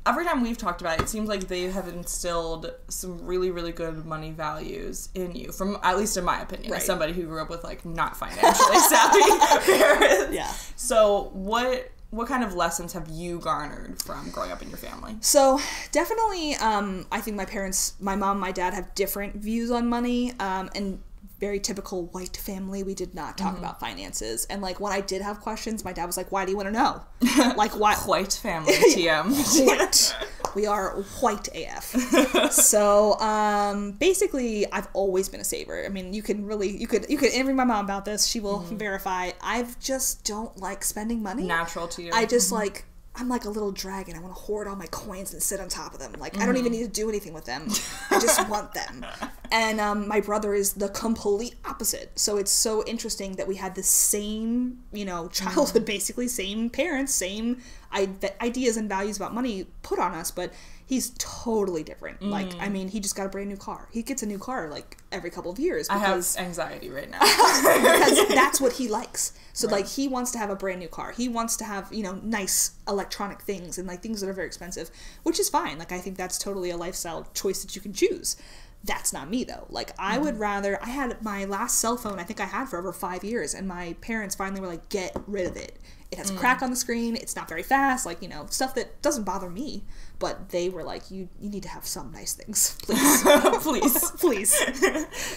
Speaker 3: every time we've talked about it, it seems like they have instilled some really, really good money values in you, from at least in my opinion,
Speaker 2: Right.
Speaker 3: as somebody who grew up with like not financially savvy parents.
Speaker 2: Yeah.
Speaker 3: So what what kind of lessons have you garnered from growing up in your family?
Speaker 2: So definitely, um, I think my parents, my mom, my dad have different views on money, um, and very typical white family. We did not talk mm-hmm. about finances, and like when I did have questions, my dad was like, "Why do you want to know? like why?"
Speaker 3: White family, TM.
Speaker 2: white. We are white AF. so um, basically, I've always been a saver. I mean, you can really, you could, you could interview my mom about this. She will mm-hmm. verify. I've just don't like spending money.
Speaker 3: Natural to you.
Speaker 2: I just mm-hmm. like I'm like a little dragon. I want to hoard all my coins and sit on top of them. Like I don't even need to do anything with them. I just want them. And um, my brother is the complete opposite. So it's so interesting that we had the same, you know, childhood basically, same parents, same I- ideas and values about money put on us, but he's totally different. Like I mean, he just got a brand new car. He gets a new car like every couple of years
Speaker 3: I have
Speaker 2: because
Speaker 3: anxiety right now.
Speaker 2: because that's what he likes. So like he wants to have a brand new car. He wants to have, you know, nice electronic things and like things that are very expensive, which is fine. Like I think that's totally a lifestyle choice that you can choose. That's not me though. Like I would mm-hmm. rather I had my last cell phone I think I had for over 5 years and my parents finally were like get rid of it. It has a crack on the screen. It's not very fast. Like you know, stuff that doesn't bother me. But they were like, you you need to have some nice things, please,
Speaker 3: Please.
Speaker 2: please.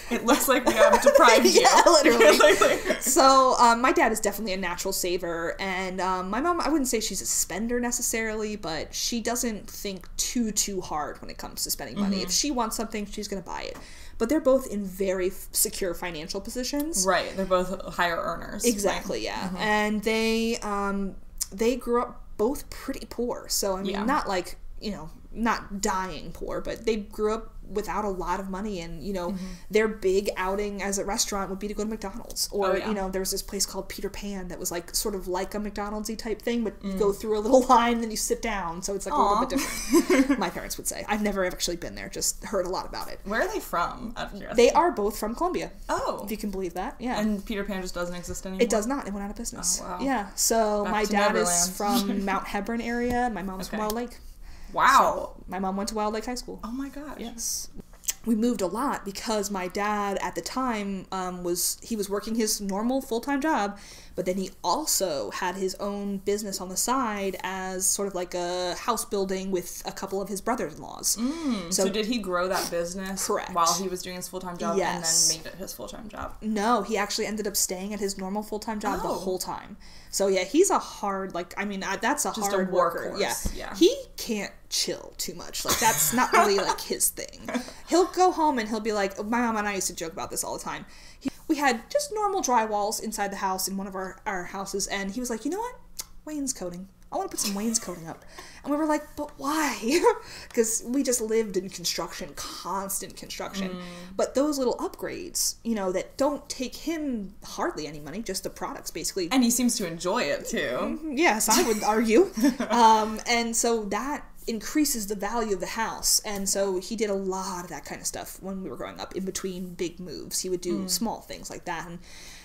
Speaker 3: It looks like we have deprived you.
Speaker 2: Yeah, literally. So um, my dad is definitely a natural saver, and um, my mom I wouldn't say she's a spender necessarily, but she doesn't think too too hard when it comes to spending money. If she wants something, she's gonna buy it. But they're both in very f- secure financial positions.
Speaker 3: right. They're both higher earners.
Speaker 2: Exactly, yeah. And they um they grew up both pretty poor. So I mean
Speaker 3: Yeah.
Speaker 2: not like, you know, not dying poor, but they grew up without a lot of money and, you know, mm-hmm. their big outing as a restaurant would be to go to McDonald's. Or,
Speaker 3: Oh, yeah.
Speaker 2: you know, there was this place called Peter Pan that was like sort of like a McDonald'sy type thing, but you go mm. through a little line and then you sit down. So it's like a little bit different. My parents would say. I've never actually been there, just heard a lot about it.
Speaker 3: Where are they from? Out of curiosity?
Speaker 2: They are both from Columbia,
Speaker 3: Oh.
Speaker 2: if you can believe that. Yeah.
Speaker 3: And Peter Pan just doesn't exist anymore.
Speaker 2: It does not. It went out of business.
Speaker 3: Oh, wow.
Speaker 2: Yeah. So
Speaker 3: Back
Speaker 2: my dad is from Mount Hebron area. My mom's from
Speaker 3: Okay.
Speaker 2: Wild Lake.
Speaker 3: Wow.
Speaker 2: My mom went to Wild Lake High School.
Speaker 3: Oh my gosh.
Speaker 2: Yes. We moved a lot because my dad at the time um, was he was working his normal full time job, but then he also had his own business on the side as sort of like a house building with a couple of his brothers in laws.
Speaker 3: Mm, So, did he grow that business
Speaker 2: Correct.
Speaker 3: while he was doing his full time job
Speaker 2: Yes.
Speaker 3: and then made it his full time job?
Speaker 2: No, he actually ended up staying at his normal full time job the
Speaker 3: Oh.
Speaker 2: whole time. So yeah, he's a hard like I mean I, that's a
Speaker 3: Just a
Speaker 2: hard worker. Yeah.
Speaker 3: yeah.
Speaker 2: he can't chill too much. Like that's not really like his thing. He'll go home and he'll be like, my mom and I used to joke about this all the time. He, we had just normal drywalls inside the house in one of our our houses, and he was like, you know what, wainscoting. I want to put some wainscoting up. And we were like, but why? Because we just lived in construction, constant construction.
Speaker 3: Mm.
Speaker 2: But those little upgrades, you know, that don't take him hardly any money, just the products basically.
Speaker 3: And he seems to enjoy it too.
Speaker 2: Yes, I would argue. um, and so that increases the value of the house. And so he did a lot of that kind of stuff when we were growing up. In between big moves, he would do small things like that. And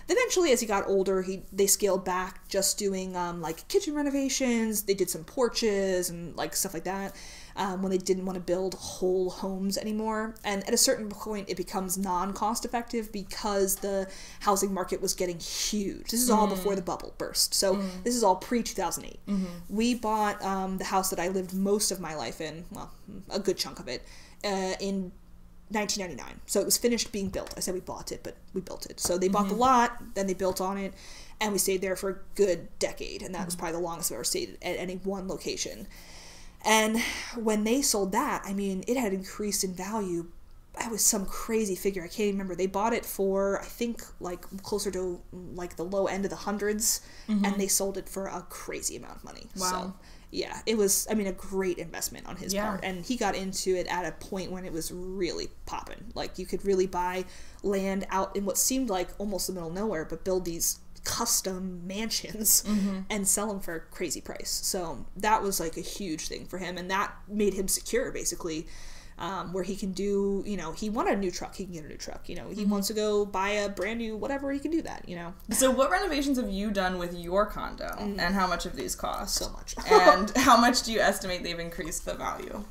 Speaker 2: eventually, as he got older, he they scaled back, just doing um, like kitchen renovations. They did some porches and like stuff like that. Um, when they didn't want to build whole homes anymore. And at a certain point, it becomes non cost effective because the housing market was getting huge. This is all before the bubble burst. So this is all pre 2008. We bought um, the house that I lived most of my life in, well, a good chunk of it, uh, in 1999. So it was finished being built. I said we bought it, but we built it. So they bought the lot, then they built on it, and we stayed there for a good decade. And that was probably the longest I've ever stayed at any one location. And when they sold that, I mean, it had increased in value. It was some crazy figure. I can't even remember. They bought it for, I think, like closer to like the low end of the 100s and mm-hmm. they sold it for a crazy amount of money.
Speaker 3: Wow.
Speaker 2: So, yeah, it was, I mean, a great investment on his
Speaker 3: Yeah.
Speaker 2: part. And he got into it at a point when it was really popping. Like, you could really buy land out in what seemed like almost the middle of nowhere, but build these custom mansions and sell them for a crazy price. So that was like a huge thing for him, and that made him secure basically. Um, where he can do, you know, he wanted a new truck, he can get a new truck. You know, he wants to go buy a brand new whatever, he can do that. You know,
Speaker 3: So, what renovations have you done with your condo, and how much have these cost?
Speaker 2: So much.
Speaker 3: and how much do you estimate they've increased the value?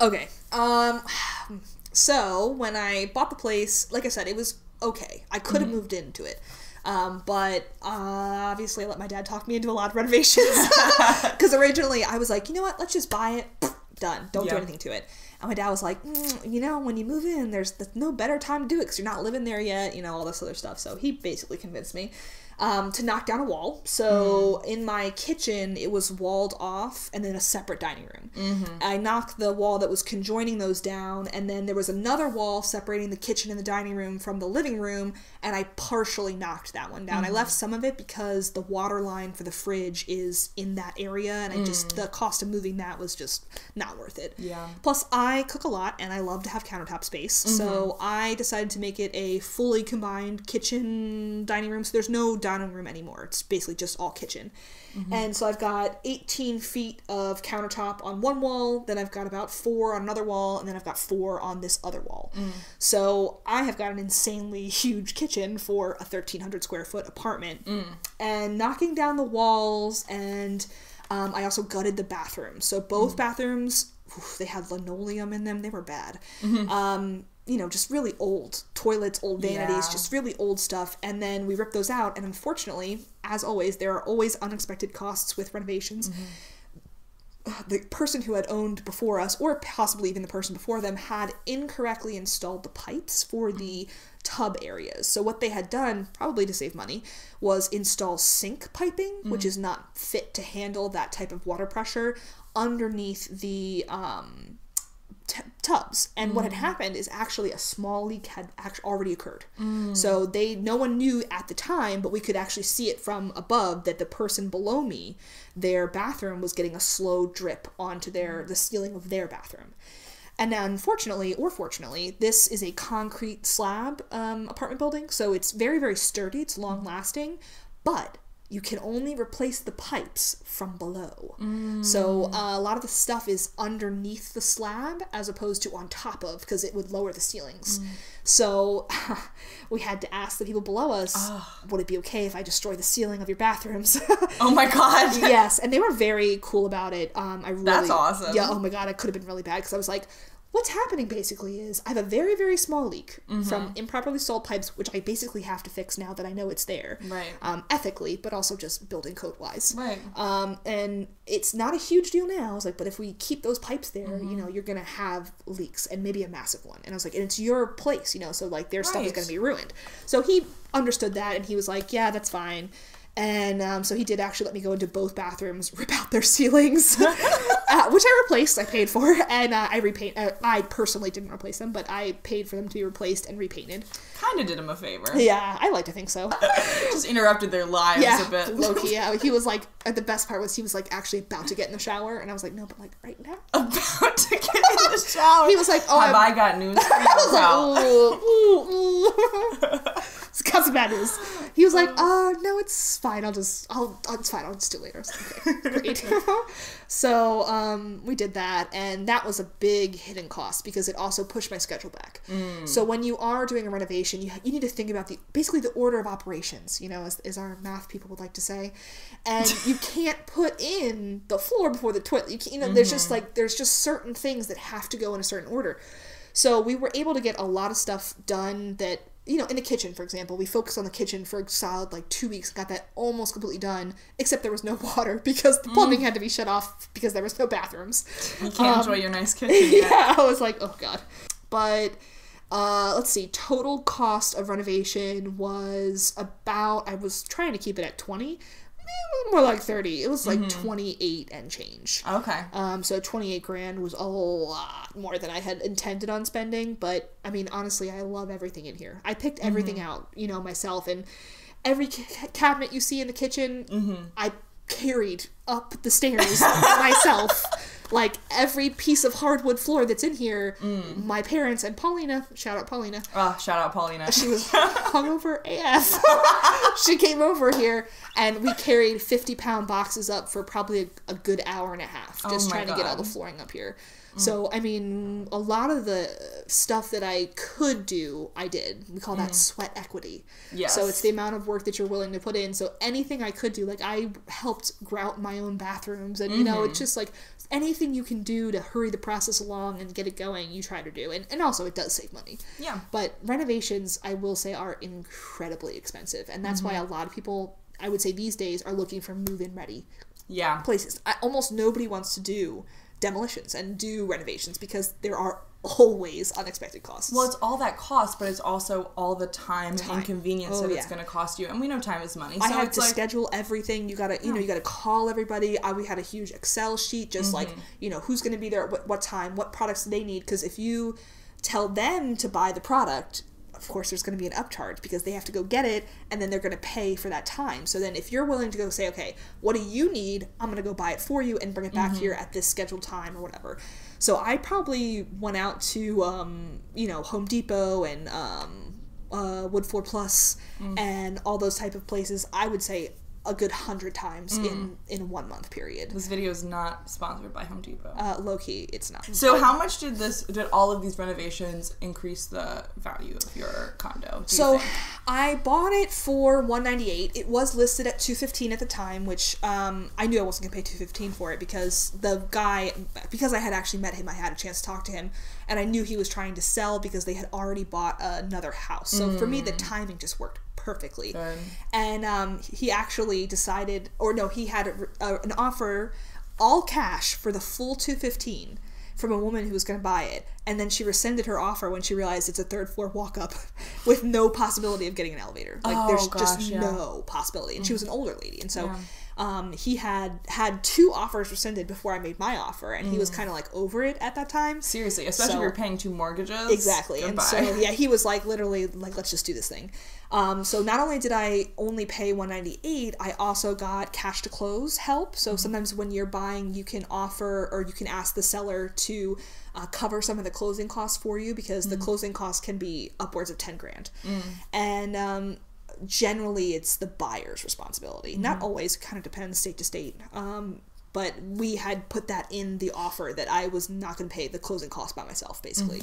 Speaker 2: Okay. Um so when I bought the place, like I said, it was okay. I could have moved into it. Um, but uh, obviously I let my dad talk me into a lot of renovations. Because originally I was like, you know what, let's just buy it. Done. Don't do anything to it. And my dad was like, mm, you know, when you move in, there's, there's no better time to do it because you're not living there yet, you know, all this other stuff. So he basically convinced me um, to knock down a wall. So mm-hmm. in my kitchen, it was walled off and then a separate dining room. Mm-hmm. I knocked the wall that was conjoining those down, and then there was another wall separating the kitchen and the dining room from the living room, and I partially knocked that one down. I left mm-hmm. some of it because the water line for the fridge is in that area, and I just, mm. the cost of moving that was just not worth it.
Speaker 3: Yeah.
Speaker 2: Plus, I cook a lot and I love to have countertop space. So I decided to make it a fully combined kitchen dining room. So there's no dining room anymore. It's basically just all kitchen. Mm-hmm. And so I've got 18 feet of countertop on one wall, then I've got about four on another wall, and then I've got four on this other wall. Mm. So I have got an insanely huge kitchen for a 1,300 square foot apartment. Mm. And knocking down the walls and um, I also gutted the bathrooms. So both mm. bathrooms, oof, they had linoleum in them. They were bad. Mm-hmm. Um, you know, just really old toilets, old vanities,
Speaker 3: Yeah.
Speaker 2: just really old stuff. And then we ripped those out. And unfortunately, as always, there are always unexpected costs with renovations. Mm-hmm. The person who had owned before us, or possibly even the person before them, had incorrectly installed the pipes for the mm-hmm. tub areas. So, what they had done, probably to save money, was install sink piping, which mm. is not fit to handle that type of water pressure, underneath the um, t- tubs. And what had mm. happened is actually a small leak had act- already occurred. Mm. So they no one knew at the time, but we could actually see it from above that the person below me, their bathroom was getting a slow drip onto their mm. the ceiling of their bathroom. And now, unfortunately, or fortunately, this is a concrete slab um, apartment building, so it's very, very sturdy. It's long lasting, but you can only replace the pipes from below. So uh, a lot of the stuff is underneath the slab as opposed to on top of because it would lower the ceilings. So we had to ask the people below us, would it be okay if I destroy the ceiling of your bathrooms?
Speaker 3: Oh my god.
Speaker 2: yes, and they were very cool about it. Um, I really,
Speaker 3: That's awesome.
Speaker 2: Yeah. Oh my god, it could have been really bad because I was like, what's happening basically is I have a very very small leak
Speaker 3: Mm-hmm.
Speaker 2: from improperly sold pipes, which I basically have to fix now that I know it's there.
Speaker 3: Right.
Speaker 2: Um, ethically, but also just building code wise.
Speaker 3: Right.
Speaker 2: Um, and it's not a huge deal now. I was like, but if we keep those pipes there,
Speaker 3: Mm-hmm.
Speaker 2: you know, you're gonna have leaks and maybe a massive one. And I was like, and it's your place, you know, so like their stuff is gonna be ruined. So he understood that and he was like, yeah, that's fine. And um, so he did actually let me go into both bathrooms, rip out their ceilings, uh, which I replaced. I paid for, and uh, I repaint. Uh, I personally didn't replace them, but I paid for them to be replaced and repainted.
Speaker 3: Kind of did him a favor.
Speaker 2: Yeah, I like to think so.
Speaker 3: Just interrupted their lives
Speaker 2: yeah,
Speaker 3: a bit.
Speaker 2: low key. Yeah, he was like. uh, The best part was he was like actually about to get in the shower, and I was like, no, but like right now.
Speaker 3: About to get in the shower.
Speaker 2: He was like, oh,
Speaker 3: Have
Speaker 2: I'm-
Speaker 3: I got news for you?
Speaker 2: I was like, ooh, ooh, ooh. Got some bad news. He was like, uh, no, it's fine. I'll just, I'll, it's fine. I'll just do it later. I okay, great. so, um, we did that, and that was a big hidden cost because it also pushed my schedule back. So when you are doing a renovation, you, you need to think about the basically the order of operations. You know, as, as our math people would like to say, and you can't put in the floor before the toilet. You, can, you know, there's just like there's just certain things that have to go in a certain order. So we were able to get a lot of stuff done that, you know, in the kitchen, for example, we focused on the kitchen for a solid like two weeks, got that almost completely done, except there was no water because the plumbing had to be shut off because there was no bathrooms.
Speaker 3: You can't enjoy your nice kitchen yet.
Speaker 2: yeah, I was like, oh god. But uh, let's see, total cost of renovation was about, I was trying to keep it at 20, eh, more like 30. It was like mm-hmm. 28 and change.
Speaker 3: Okay.
Speaker 2: Um, so 28 grand was a lot more than I had intended on spending, but I mean, honestly, I love everything in here. I picked everything mm-hmm. out, you know, myself, and every ca- cabinet you see in the kitchen, mm-hmm. I carried up the stairs myself. Like every piece of hardwood floor that's in here, my parents and Paulina, shout out Paulina,
Speaker 3: Oh, shout out Paulina.
Speaker 2: she was hungover AF. she came over here and we carried 50 pound boxes up for probably a, a good hour and a half just
Speaker 3: Oh
Speaker 2: trying to get all the
Speaker 3: Mm.
Speaker 2: flooring up here. So, I mean, a lot of the stuff that I could do, I did. We call that sweat equity.
Speaker 3: Mm. Yes.
Speaker 2: So, it's the amount of work that you're willing to put in. So, anything I could do, like I helped grout my own bathrooms, and you know,
Speaker 3: Mm-hmm.
Speaker 2: it's just like anything you can do to hurry the process along and get it going, you try to do. And, and also, it does save money.
Speaker 3: Yeah.
Speaker 2: But renovations, I will say, are incredibly expensive. And that's why a lot of people, I would say these days, are looking for move in ready
Speaker 3: Yeah.
Speaker 2: places. I, almost nobody wants to do demolitions and do renovations because there are always unexpected costs.
Speaker 3: Well, it's all that cost, but it's also all the time, and inconvenience
Speaker 2: Oh,
Speaker 3: that
Speaker 2: yeah.
Speaker 3: it's going to cost you. And we know time is money.
Speaker 2: I
Speaker 3: so
Speaker 2: had
Speaker 3: it's
Speaker 2: to
Speaker 3: like,
Speaker 2: schedule everything. You gotta, you know, you gotta call everybody. I, we had a huge Excel sheet, just like
Speaker 3: Mm-hmm.
Speaker 2: you know who's gonna be there, at what, what time, what products they need. Because if you tell them to buy the product, of course there's gonna be an upcharge because they have to go get it, and then they're gonna pay for that time. So then, if you're willing to go say, okay, what do you need? I'm gonna go buy it for you and bring it back here at this scheduled time or whatever. So I probably went out to, um, you know, Home Depot and um, uh, Wood Floor Plus and all those type of places. I would say a good hundred times in in one month period.
Speaker 3: this video is not sponsored by Home Depot.
Speaker 2: Uh, low key, it's not.
Speaker 3: so, how much did this? Did all of these renovations increase the value of your condo? do you
Speaker 2: So
Speaker 3: think?
Speaker 2: I bought it for 198. It was listed at 215 at the time, which um, I knew I wasn't gonna pay 215 for it because the guy, because I had actually met him, I had a chance to talk to him, and I knew he was trying to sell because they had already bought another house. So for me, the timing just worked perfectly.
Speaker 3: Good.
Speaker 2: And um, he actually decided, or no, he had a, a, an offer, all cash for the full two fifteen from a woman who was going to buy it, and then she rescinded her offer when she realized it's a third floor walk up with no possibility of getting an elevator. Like
Speaker 3: Oh,
Speaker 2: there's
Speaker 3: gosh,
Speaker 2: just
Speaker 3: yeah.
Speaker 2: no possibility, and she was an older lady, and so.
Speaker 3: Yeah.
Speaker 2: Um, he had had two offers rescinded before I made my offer, and he was kind of like over it at that time.
Speaker 3: Seriously, especially
Speaker 2: So-
Speaker 3: if you're paying two mortgages.
Speaker 2: Exactly.
Speaker 3: Goodbye.
Speaker 2: And so yeah, he was like literally like let's just do this thing. Um, so not only did I only pay 198, I also got cash to close help. So sometimes when you're buying, you can offer or you can ask the seller to uh, cover some of the closing costs for you because the closing costs can be upwards of 10 grand. And um, generally it's the buyer's responsibility. Not always, kind of depends state to state. Um, but we had put that in the offer that I was not going to pay the closing costs by myself, basically.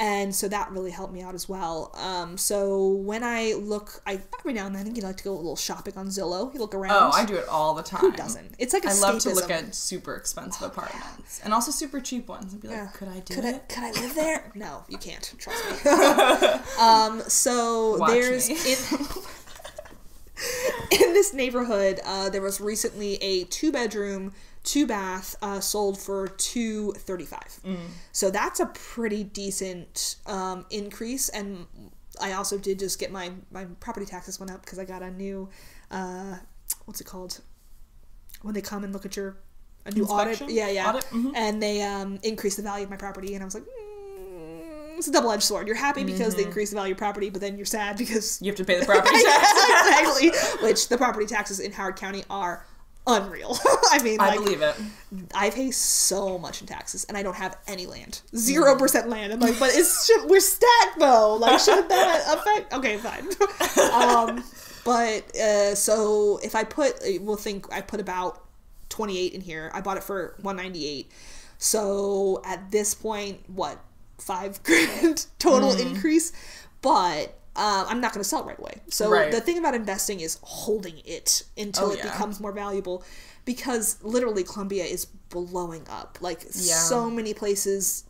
Speaker 2: And so that really helped me out as well. Um, so when I look, I every now and then you like to go a little shopping on Zillow. You look around.
Speaker 3: Oh, I do it all the time.
Speaker 2: Who doesn't? It's like a
Speaker 3: I love to look at super expensive apartments and also super cheap ones and be like,
Speaker 2: Yeah.
Speaker 3: could I do
Speaker 2: could
Speaker 3: it?
Speaker 2: I could I live there? No, you can't. Trust me. um, so
Speaker 3: Watch
Speaker 2: there's in in this neighborhood, uh, there was recently a two bedroom, two bath uh, sold for two thirty five.
Speaker 3: Mm.
Speaker 2: So that's a pretty decent um, increase, and I also did just get my my property taxes went up because I got a new uh, what's it called when they come and look at your a new
Speaker 3: Inspection?
Speaker 2: audit. Yeah, yeah,
Speaker 3: Audit? Mhm.
Speaker 2: and they um, increased the value of my property, and I was like. Mm, it's a double-edged sword. You're happy because
Speaker 3: Mm-hmm.
Speaker 2: they increased the value of property, but then you're sad because
Speaker 3: You have to pay the property tax.
Speaker 2: exactly. Which the property taxes in Howard County are unreal. I mean,
Speaker 3: I
Speaker 2: like,
Speaker 3: believe it.
Speaker 2: I pay so much in taxes, and I don't have any land, zero percent land. I'm like, but it's should, we're stacked though. Like, should that affect? Okay, fine. um, but uh, so if I put, we'll think I put about 28 in here. I bought it for 198. So at this point, what five grand total
Speaker 3: Mm-hmm.
Speaker 2: increase? But um, I'm not going to sell it right away. So
Speaker 3: Right.
Speaker 2: the thing about investing is holding it until
Speaker 3: Oh,
Speaker 2: it
Speaker 3: yeah.
Speaker 2: becomes more valuable because literally Columbia is blowing up. Like
Speaker 3: Yeah.
Speaker 2: so many places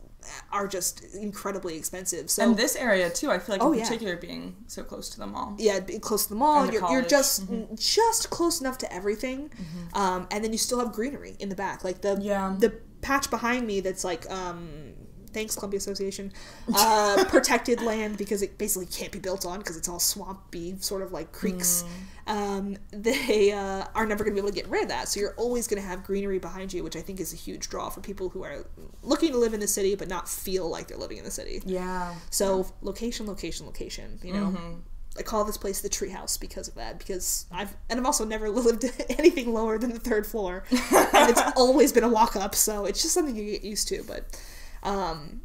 Speaker 2: are just incredibly expensive. So
Speaker 3: And this area too, I feel like
Speaker 2: Oh,
Speaker 3: in
Speaker 2: yeah.
Speaker 3: particular being so close to the mall.
Speaker 2: yeah, close to the mall.
Speaker 3: The
Speaker 2: You're, you're
Speaker 3: college. Mm-hmm.
Speaker 2: just just close enough to everything, um, and then you still have greenery in the back. Like the
Speaker 3: Yeah.
Speaker 2: the patch behind me that's like um, thanks Columbia Association uh, protected land because it basically can't be built on because it's all swampy, sort of like creeks.
Speaker 3: Mm.
Speaker 2: Um, they uh, are never going to be able to get rid of that, so you're always going to have greenery behind you, which I think is a huge draw for people who are looking to live in the city but not feel like they're living in the city.
Speaker 3: Yeah.
Speaker 2: So location, location, location. You know,
Speaker 3: Mm-hmm.
Speaker 2: I call this place the treehouse because of that. Because I've and I've also never lived anything lower than the third floor, and it's always been a walk up. So it's just something you get used to. But um,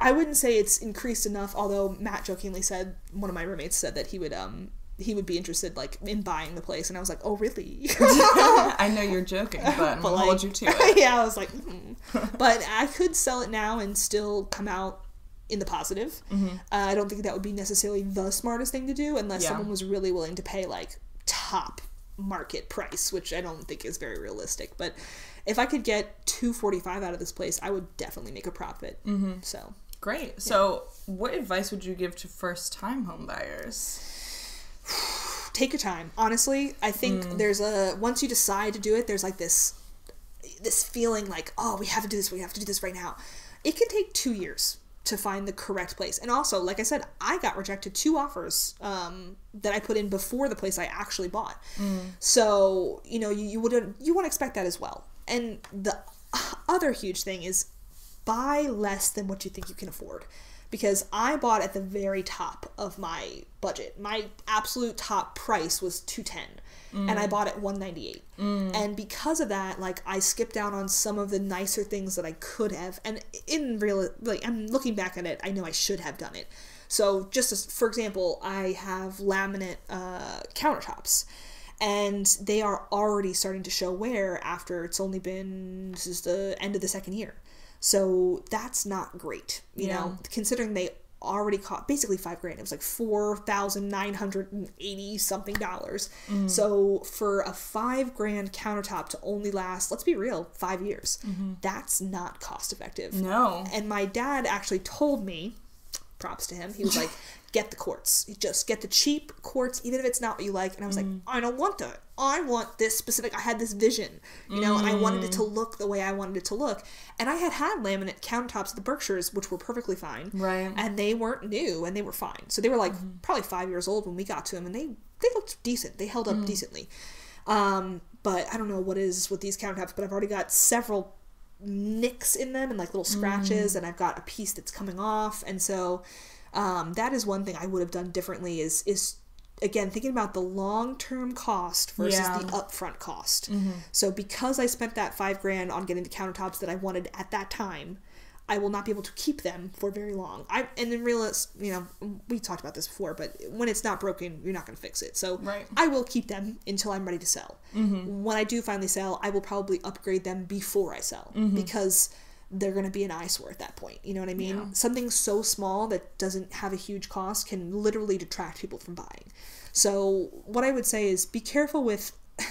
Speaker 2: I wouldn't say it's increased enough. Although Matt jokingly said one of my roommates said that he would um he would be interested like in buying the place, and I was like, oh really?
Speaker 3: I know you're joking, but I'm
Speaker 2: But,
Speaker 3: gonna
Speaker 2: like-
Speaker 3: hold you to it.
Speaker 2: yeah, I was like, hmm. but I could sell it now and still come out in the positive.
Speaker 3: Mm-hmm.
Speaker 2: Uh, I don't think that would be necessarily the smartest thing to do unless
Speaker 3: Yeah.
Speaker 2: someone was really willing to pay like top market price, which I don't think is very realistic. But if I could get two forty five out of this place, I would definitely make a profit. Mm-hmm. So
Speaker 3: Great. So, what advice would you give to first-time home buyers?
Speaker 2: take your time. Honestly, I think
Speaker 3: Mm.
Speaker 2: there's a once you decide to do it, there's like this this feeling like, oh, we have to do this, we have to do this right now. It can take two years to find the correct place. And also, like I said, I got rejected two offers um, that I put in before the place I actually bought. So you know, you, you would you want to expect that as well. And the other huge thing is buy less than what you think you can afford because I bought at the very top of my budget. My absolute top price was 210 and I bought at 198. And because of that, like I skipped out on some of the nicer things that I could have and in real like I'm looking back at it, I know I should have done it. So just as for example, I have laminate uh, countertops and they are already starting to show wear after it's only been this is the end of the second year. So that's not great you
Speaker 3: Yeah.
Speaker 2: know considering they already cost basically five grand. It was like four thousand nine hundred and eighty something dollars. Mm-hmm. So for a five grand countertop to only last let's be real five years mm-hmm. that's not cost effective.
Speaker 3: No.
Speaker 2: and my dad actually told me props to him. He was like, get the quartz. Just get the cheap quartz, even if it's not what you like. And I was like, mm. I don't want that. I want this specific. I had this vision, you know, and I wanted it to mm. look the way I wanted it to look. And I had had laminate countertops at the Berkshires, which were perfectly fine.
Speaker 3: Right.
Speaker 2: And they weren't new and they were fine. So they were like mm-hmm. probably five years old when we got to them and they, they looked decent. They held up mm. decently. Um, but I don't know what is with these countertops, but I've already got several nicks in them and like little scratches and I've got a piece that's coming off and so um, that is one thing I would have done differently is is again thinking about the long-term cost versus
Speaker 3: Yeah.
Speaker 2: the upfront cost. So because I spent that 5 grand on getting the countertops that I wanted at that time, I will not be able to keep them for very long. I and then realize, you know, we talked about this before, but when it's not broken, you're not going to fix it. So
Speaker 3: Right.
Speaker 2: I will keep them until I'm ready to sell. Mm-hmm. When I do finally sell, I will probably upgrade them before I sell mm-hmm. because they're going to be an eyesore at that point. You know what I mean?
Speaker 3: Yeah.
Speaker 2: Something so small that doesn't have a huge cost can literally detract people from buying. So what I would say is be careful with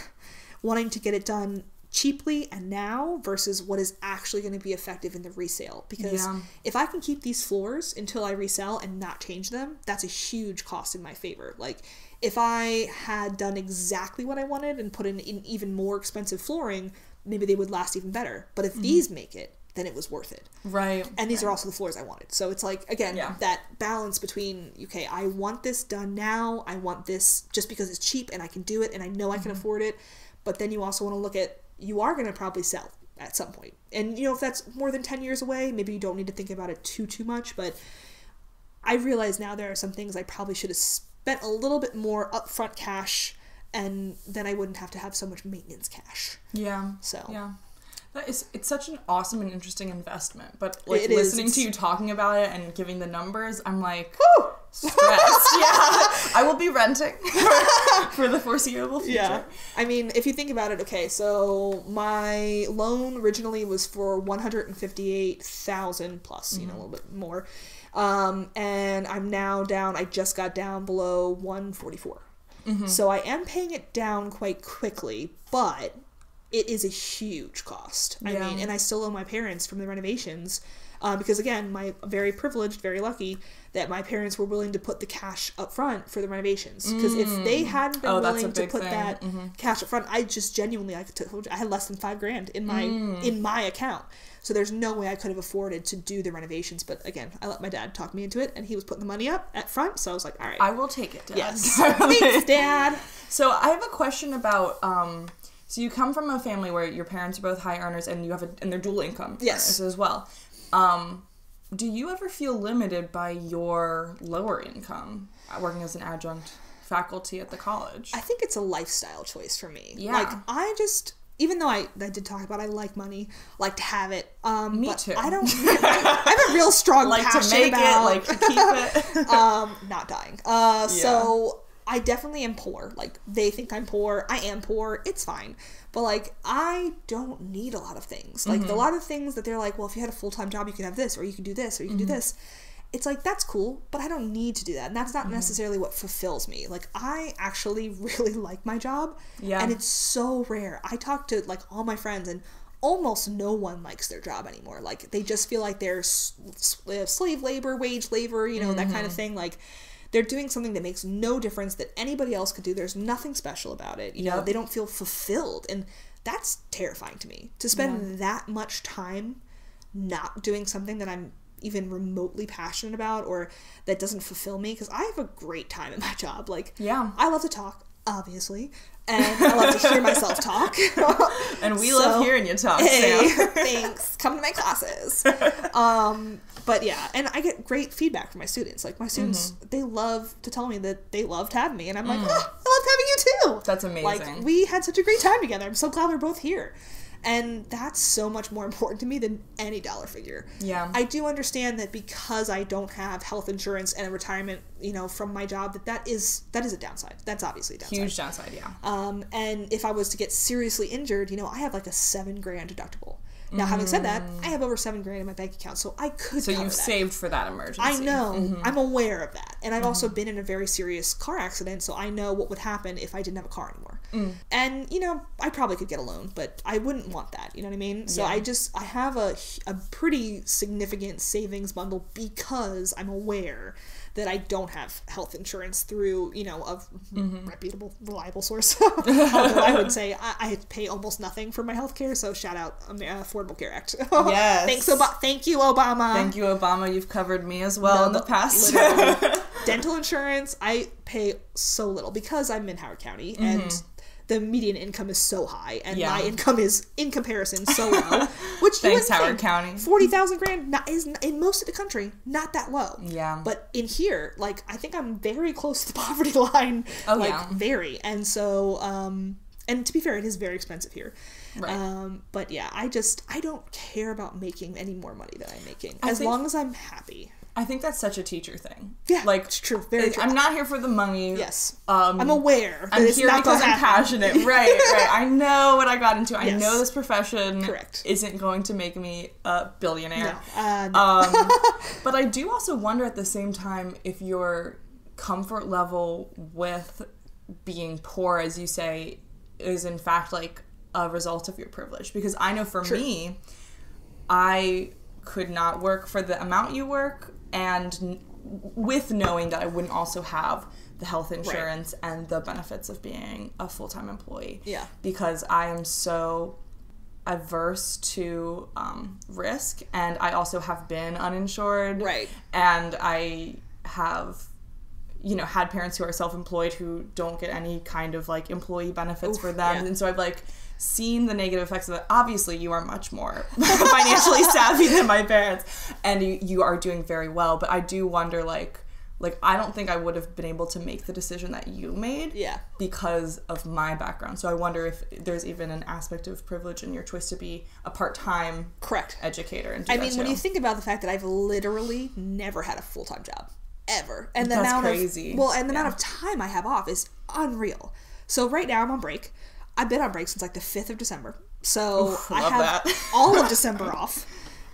Speaker 2: wanting to get it done cheaply and now versus what is actually going to be effective in the resale because
Speaker 3: Yeah.
Speaker 2: if i can keep these floors until i resell and not change them that's a huge cost in my favor like if i had done exactly what i wanted and put in, in even more expensive flooring maybe they would last even better but if
Speaker 3: Mm-hmm.
Speaker 2: these make it then it was worth it
Speaker 3: Right.
Speaker 2: and these are also the floors I wanted. So it's like again
Speaker 3: Yeah.
Speaker 2: that balance between okay, I want this done now. I want this just because it's cheap and I can do it and I know I can
Speaker 3: Mm-hmm.
Speaker 2: afford it. But then you also want to look at you are going to probably sell at some point. And you know if that's more than 10 years away, maybe you don't need to think about it too too much, but I realize now there are some things I probably should have spent a little bit more upfront cash and then I wouldn't have to have so much maintenance cash.
Speaker 3: Yeah.
Speaker 2: So-
Speaker 3: yeah. That is it's such an awesome and interesting investment. But like
Speaker 2: It is,
Speaker 3: listening to you talking about it and giving the numbers, I'm like
Speaker 2: Woo!
Speaker 3: Stressed. yeah. I will be renting for, for the foreseeable future.
Speaker 2: Yeah. I mean, if you think about it, okay, so my loan originally was for 158,000 plus, you know, a little bit more. Um, and I'm now down, I just got down below 144. So I am paying it down quite quickly, but it is a huge cost. I mean, and I still owe my parents from the renovations. Uh, because again, my very privileged, very lucky that my parents were willing to put the cash up front for the renovations. Because if they hadn't been
Speaker 3: Oh,
Speaker 2: willing to put
Speaker 3: thing.
Speaker 2: that cash up front, I just genuinely I told you, I had less than five grand in my in my account. So there's no way I could have afforded to do the renovations. But again, I let my dad talk me into it, and he was putting the money up at front. So I was like, all right,
Speaker 3: I will take it, Dad.
Speaker 2: yes, thanks, dad.
Speaker 3: So I have a question about um so you come from a family where your parents are both high earners and you have a and they're dual income
Speaker 2: Yes.
Speaker 3: as well. Um do you ever feel limited by your lower income uh, working as an adjunct faculty at the college?
Speaker 2: I think it's a lifestyle choice for me.
Speaker 3: Yeah.
Speaker 2: Like I just even though I, I did talk about I like money, like to have it. Um
Speaker 3: Me too.
Speaker 2: I don't I have a real strong
Speaker 3: like to make
Speaker 2: about
Speaker 3: it, like to keep it.
Speaker 2: um not dying. Uh so I definitely am poor. Like they think I'm poor. I am poor. It's fine. But like I don't need a lot of things. Like
Speaker 3: Mm-hmm.
Speaker 2: a lot of things that they're like, well, if you had a full time job, you could have this, or you could do this, or you could
Speaker 3: Mm-hmm.
Speaker 2: do this. It's like that's cool, but I don't need to do that. And that's
Speaker 3: Mm-hmm.
Speaker 2: not necessarily what fulfills me. Like I actually really like my job.
Speaker 3: Yeah.
Speaker 2: And it's so rare. I talk to like all my friends and almost no one likes their job anymore. Like they just feel like they're uh, slave labor, wage labor, you know, that kind of
Speaker 3: Mm-hmm.
Speaker 2: thing. Like they're doing something that makes no difference that anybody else could do. There's nothing special about it. You know, they don't feel fulfilled. And that's terrifying to me. To spend that much time not doing something that I'm even remotely passionate about or that doesn't fulfill me because I have a great time at my job. Like,
Speaker 3: Yeah.
Speaker 2: I love to talk, obviously, and I love to hear myself talk.
Speaker 3: and we
Speaker 2: So-
Speaker 3: love hearing you talk,
Speaker 2: Hey, thanks. Come to my classes. Um, but yeah, and I get great feedback from my students. Like my students,
Speaker 3: Mm-hmm.
Speaker 2: they love to tell me that they loved having me, and I'm like,
Speaker 3: Mm.
Speaker 2: "Ah, I loved having you too.
Speaker 3: That's amazing.
Speaker 2: Like we had such a great time together. I'm so glad we're both here. And that's so much more important to me than any dollar figure.
Speaker 3: Yeah.
Speaker 2: I do understand that because I don't have health insurance and a retirement, you know, from my job, that that is that is a downside. That's obviously a downside.
Speaker 3: Huge downside, yeah.
Speaker 2: Um, and if I was to get seriously injured, you know, I have like a seven grand deductible. Now, having said that, I have over seven grand in my bank account, so I could.
Speaker 3: So you've
Speaker 2: that.
Speaker 3: saved for that emergency.
Speaker 2: I know.
Speaker 3: Mm-hmm.
Speaker 2: I'm aware of that. And I've also been in a very serious car accident, so I know what would happen if I didn't have a car anymore.
Speaker 3: Mm.
Speaker 2: And, you know, I probably could get a loan, but I wouldn't want that. You know what I mean? So I just, I have a, a pretty significant savings bundle because I'm aware that I don't have health insurance through, you know, a
Speaker 3: Mm-hmm.
Speaker 2: reputable, reliable source. Although I would say I, I pay almost nothing for my health care, so shout out um, uh, Affordable Care Act.
Speaker 3: Yes.
Speaker 2: Thanks, Ob- Thank you, Obama.
Speaker 3: Thank you, Obama. You've covered me as well in the past.
Speaker 2: dental insurance i pay so little because i'm in howard county and the median income is so high and.
Speaker 3: Yeah.
Speaker 2: my income is in comparison so low which
Speaker 3: Thanks, Howard
Speaker 2: think.
Speaker 3: County.
Speaker 2: 40,000 grand not, is in most of the country not that low
Speaker 3: Yeah.
Speaker 2: but in here like i think i'm very close to the poverty line
Speaker 3: Oh,
Speaker 2: like
Speaker 3: yeah.
Speaker 2: very and so um and to be fair it is very expensive here
Speaker 3: Right.
Speaker 2: um but yeah i just i don't care about making any more money than i'm making
Speaker 3: I
Speaker 2: as
Speaker 3: think-
Speaker 2: long as i'm happy
Speaker 3: I think that's such a teacher thing.
Speaker 2: Yeah,
Speaker 3: like
Speaker 2: it's true, very
Speaker 3: it-
Speaker 2: true.
Speaker 3: I'm not here for the money.
Speaker 2: Yes.
Speaker 3: Um,
Speaker 2: I'm aware that
Speaker 3: I'm
Speaker 2: it's
Speaker 3: here
Speaker 2: not
Speaker 3: because I'm passionate. right, right. I know what I got into. I
Speaker 2: Yes.
Speaker 3: know this profession
Speaker 2: Correct.
Speaker 3: isn't going to make me a billionaire.
Speaker 2: No, uh, no.
Speaker 3: Um, but I do also wonder at the same time if your comfort level with being poor, as you say, is in fact like a result of your privilege. Because I know for
Speaker 2: True.
Speaker 3: me, I could not work for the amount you work, and n- with knowing that I wouldn't also have the health insurance and the benefits of being a full time employee.
Speaker 2: Yeah.
Speaker 3: Because I am so averse to um, risk, and I also have been uninsured.
Speaker 2: Right.
Speaker 3: And I have, you know, had parents who are self employed who don't get any kind of like employee benefits
Speaker 2: Oof,
Speaker 3: for them.
Speaker 2: yeah.
Speaker 3: And so I've like seen the negative effects of it. Obviously, you are much more financially savvy than my parents, and you, you are doing very well. But I do wonder, like, like I don't think I would have been able to make the decision that you made
Speaker 2: Yeah.
Speaker 3: because of my background. So I wonder if there's even an aspect of privilege in your choice to be a part-time
Speaker 2: Correct.
Speaker 3: educator. And
Speaker 2: I mean, when you think about the fact that I've literally never had a full time job ever, and the
Speaker 3: That's
Speaker 2: amount
Speaker 3: crazy.
Speaker 2: of well, and the
Speaker 3: Yeah.
Speaker 2: amount of time I have off is unreal. So right now I'm on break. I've been on break since like the fifth of December. So
Speaker 3: Oof,
Speaker 2: I have
Speaker 3: that.
Speaker 2: all of December off.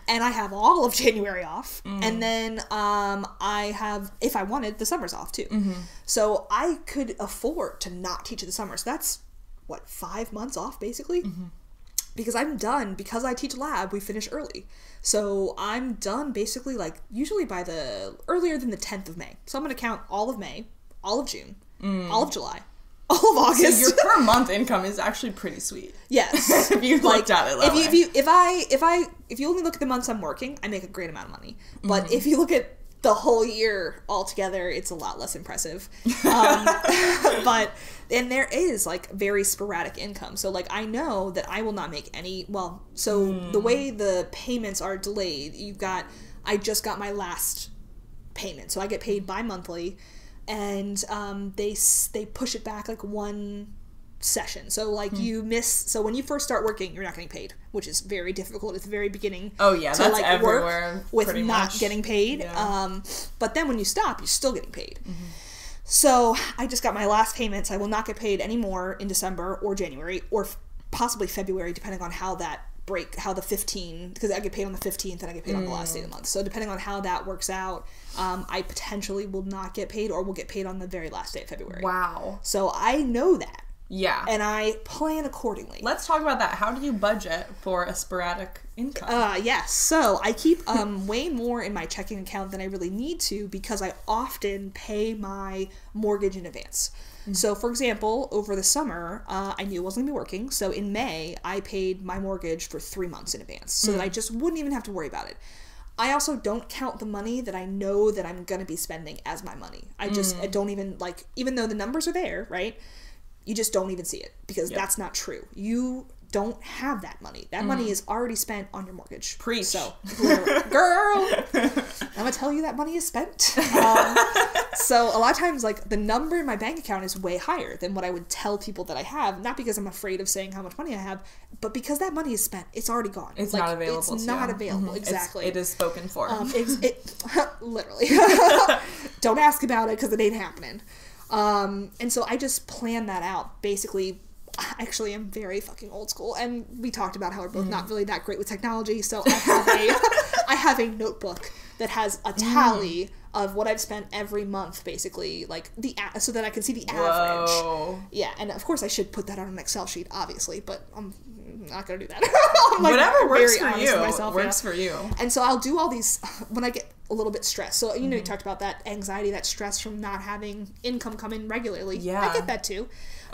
Speaker 2: And I have all of January off,
Speaker 3: Mm.
Speaker 2: and then um, I have, if I wanted, the summers off too.
Speaker 3: Mm-hmm.
Speaker 2: So I could afford to not teach in the summers. That's what five months off basically
Speaker 3: Mm-hmm.
Speaker 2: because I'm done because I teach lab we finish early so I'm done basically like usually by the earlier than the 10th of May so I'm gonna count all of May all of June all of July all of
Speaker 3: So your per month income is actually pretty sweet.
Speaker 2: yes.
Speaker 3: If you looked at it that
Speaker 2: if you, if you if I if I if you only look at the months I'm working I make a great amount of money. But
Speaker 3: Mm-hmm.
Speaker 2: if you look at the whole year altogether it's a lot less impressive. Um, but and there is like very sporadic income. So like i know that i will not make any well so the
Speaker 3: Hmm.
Speaker 2: way the payments are delayed you've got i just got my last payment. So i get paid bi-monthly and um, they they push it back like one session so like
Speaker 3: Hmm.
Speaker 2: you miss so when you first start working you're not getting paid which is very difficult at the very beginning
Speaker 3: Oh, yeah,
Speaker 2: to
Speaker 3: that's
Speaker 2: like
Speaker 3: everywhere,
Speaker 2: work with not
Speaker 3: much.
Speaker 2: getting paid
Speaker 3: Yeah.
Speaker 2: um, but then when you stop you're still getting paid
Speaker 3: Mm-hmm.
Speaker 2: so I just got my last payments. I will not get paid anymore in December or January or f- possibly February, depending on how that break, how the 15, because I get paid on the 15th and I get paid on the last day of the month. So depending on how that works out, um, I potentially will not get paid or will get paid on the very last day of February.
Speaker 3: Wow.
Speaker 2: So I know that
Speaker 3: Yeah.
Speaker 2: and I plan accordingly.
Speaker 3: Let's talk about that. How do you budget for a sporadic income?
Speaker 2: Uh, yes. So I keep um, way more in my checking account than I really need to because I often pay my mortgage in advance. Mm-hmm. So, for example, over the summer, uh, I knew I wasn't going to be working. So, in May, I paid my mortgage for three months in advance so that I mm. just wouldn't even have to worry about it. I also don't count the money that I know that I'm going to be spending as my money. I just I mm. don't even like, even though the numbers are there, right? you just don't even see it because that's not true. You don't have that money. That money is already spent on your mortgage.
Speaker 3: Preach.
Speaker 2: So, girl, I'm gonna tell you that money is spent. Um, so a lot of times, like the number in my bank account is way higher than what I would tell people that I have. Not because I'm afraid of saying how much money I have, but because that money is spent. It's already gone.
Speaker 3: it's
Speaker 2: Like,
Speaker 3: not available.
Speaker 2: It's not
Speaker 3: you.
Speaker 2: available.
Speaker 3: Mhm. It's-
Speaker 2: Exactly.
Speaker 3: it is spoken for.
Speaker 2: Um, it's, it literally. Don't ask about it because it ain't happening. Um, and so I just plan that out. Basically, actually am very fucking old school, and we talked about how we're both
Speaker 3: Mm.
Speaker 2: not really that great with technology. So I have a I have a notebook that has a tally
Speaker 3: Mm.
Speaker 2: of what I've spent every month, basically, like the so that I can see the average.
Speaker 3: Whoa.
Speaker 2: Yeah, and of course I should put that on an Excel sheet, obviously, but I'm not gonna do that. Like,
Speaker 3: Whatever works for you
Speaker 2: myself, yeah.
Speaker 3: works for you.
Speaker 2: And so I'll do all these when I get a little bit stressed. So you know,
Speaker 3: Mm-hmm.
Speaker 2: you talked about that anxiety, that stress from not having income come in regularly.
Speaker 3: Yeah. Oh,
Speaker 2: I get that too,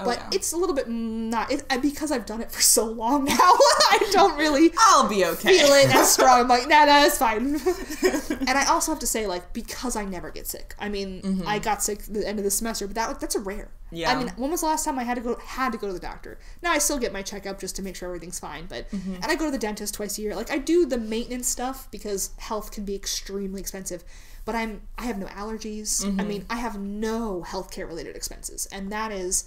Speaker 2: but
Speaker 3: yeah.
Speaker 2: it's a little bit not it, because I've done it for so long now. I don't really
Speaker 3: I'll be okay.
Speaker 2: feel it as strong. I'm like, nah, nah, it's fine. and I also have to say, like, because I never get sick. I mean, I got sick at the end of the semester, but that that's a rare.
Speaker 3: Mm-hmm. Yeah.
Speaker 2: I mean, when was the last time I had to go had to go to the doctor? Now I still get my checkup just to make sure everything's fine, but
Speaker 3: Mm-hmm.
Speaker 2: and I go to the dentist twice a year. Like I do the maintenance stuff because health can be extremely expensive. But I'm I have no allergies. I
Speaker 3: Mm-hmm.
Speaker 2: mean, I have no healthcare related expenses, and that is.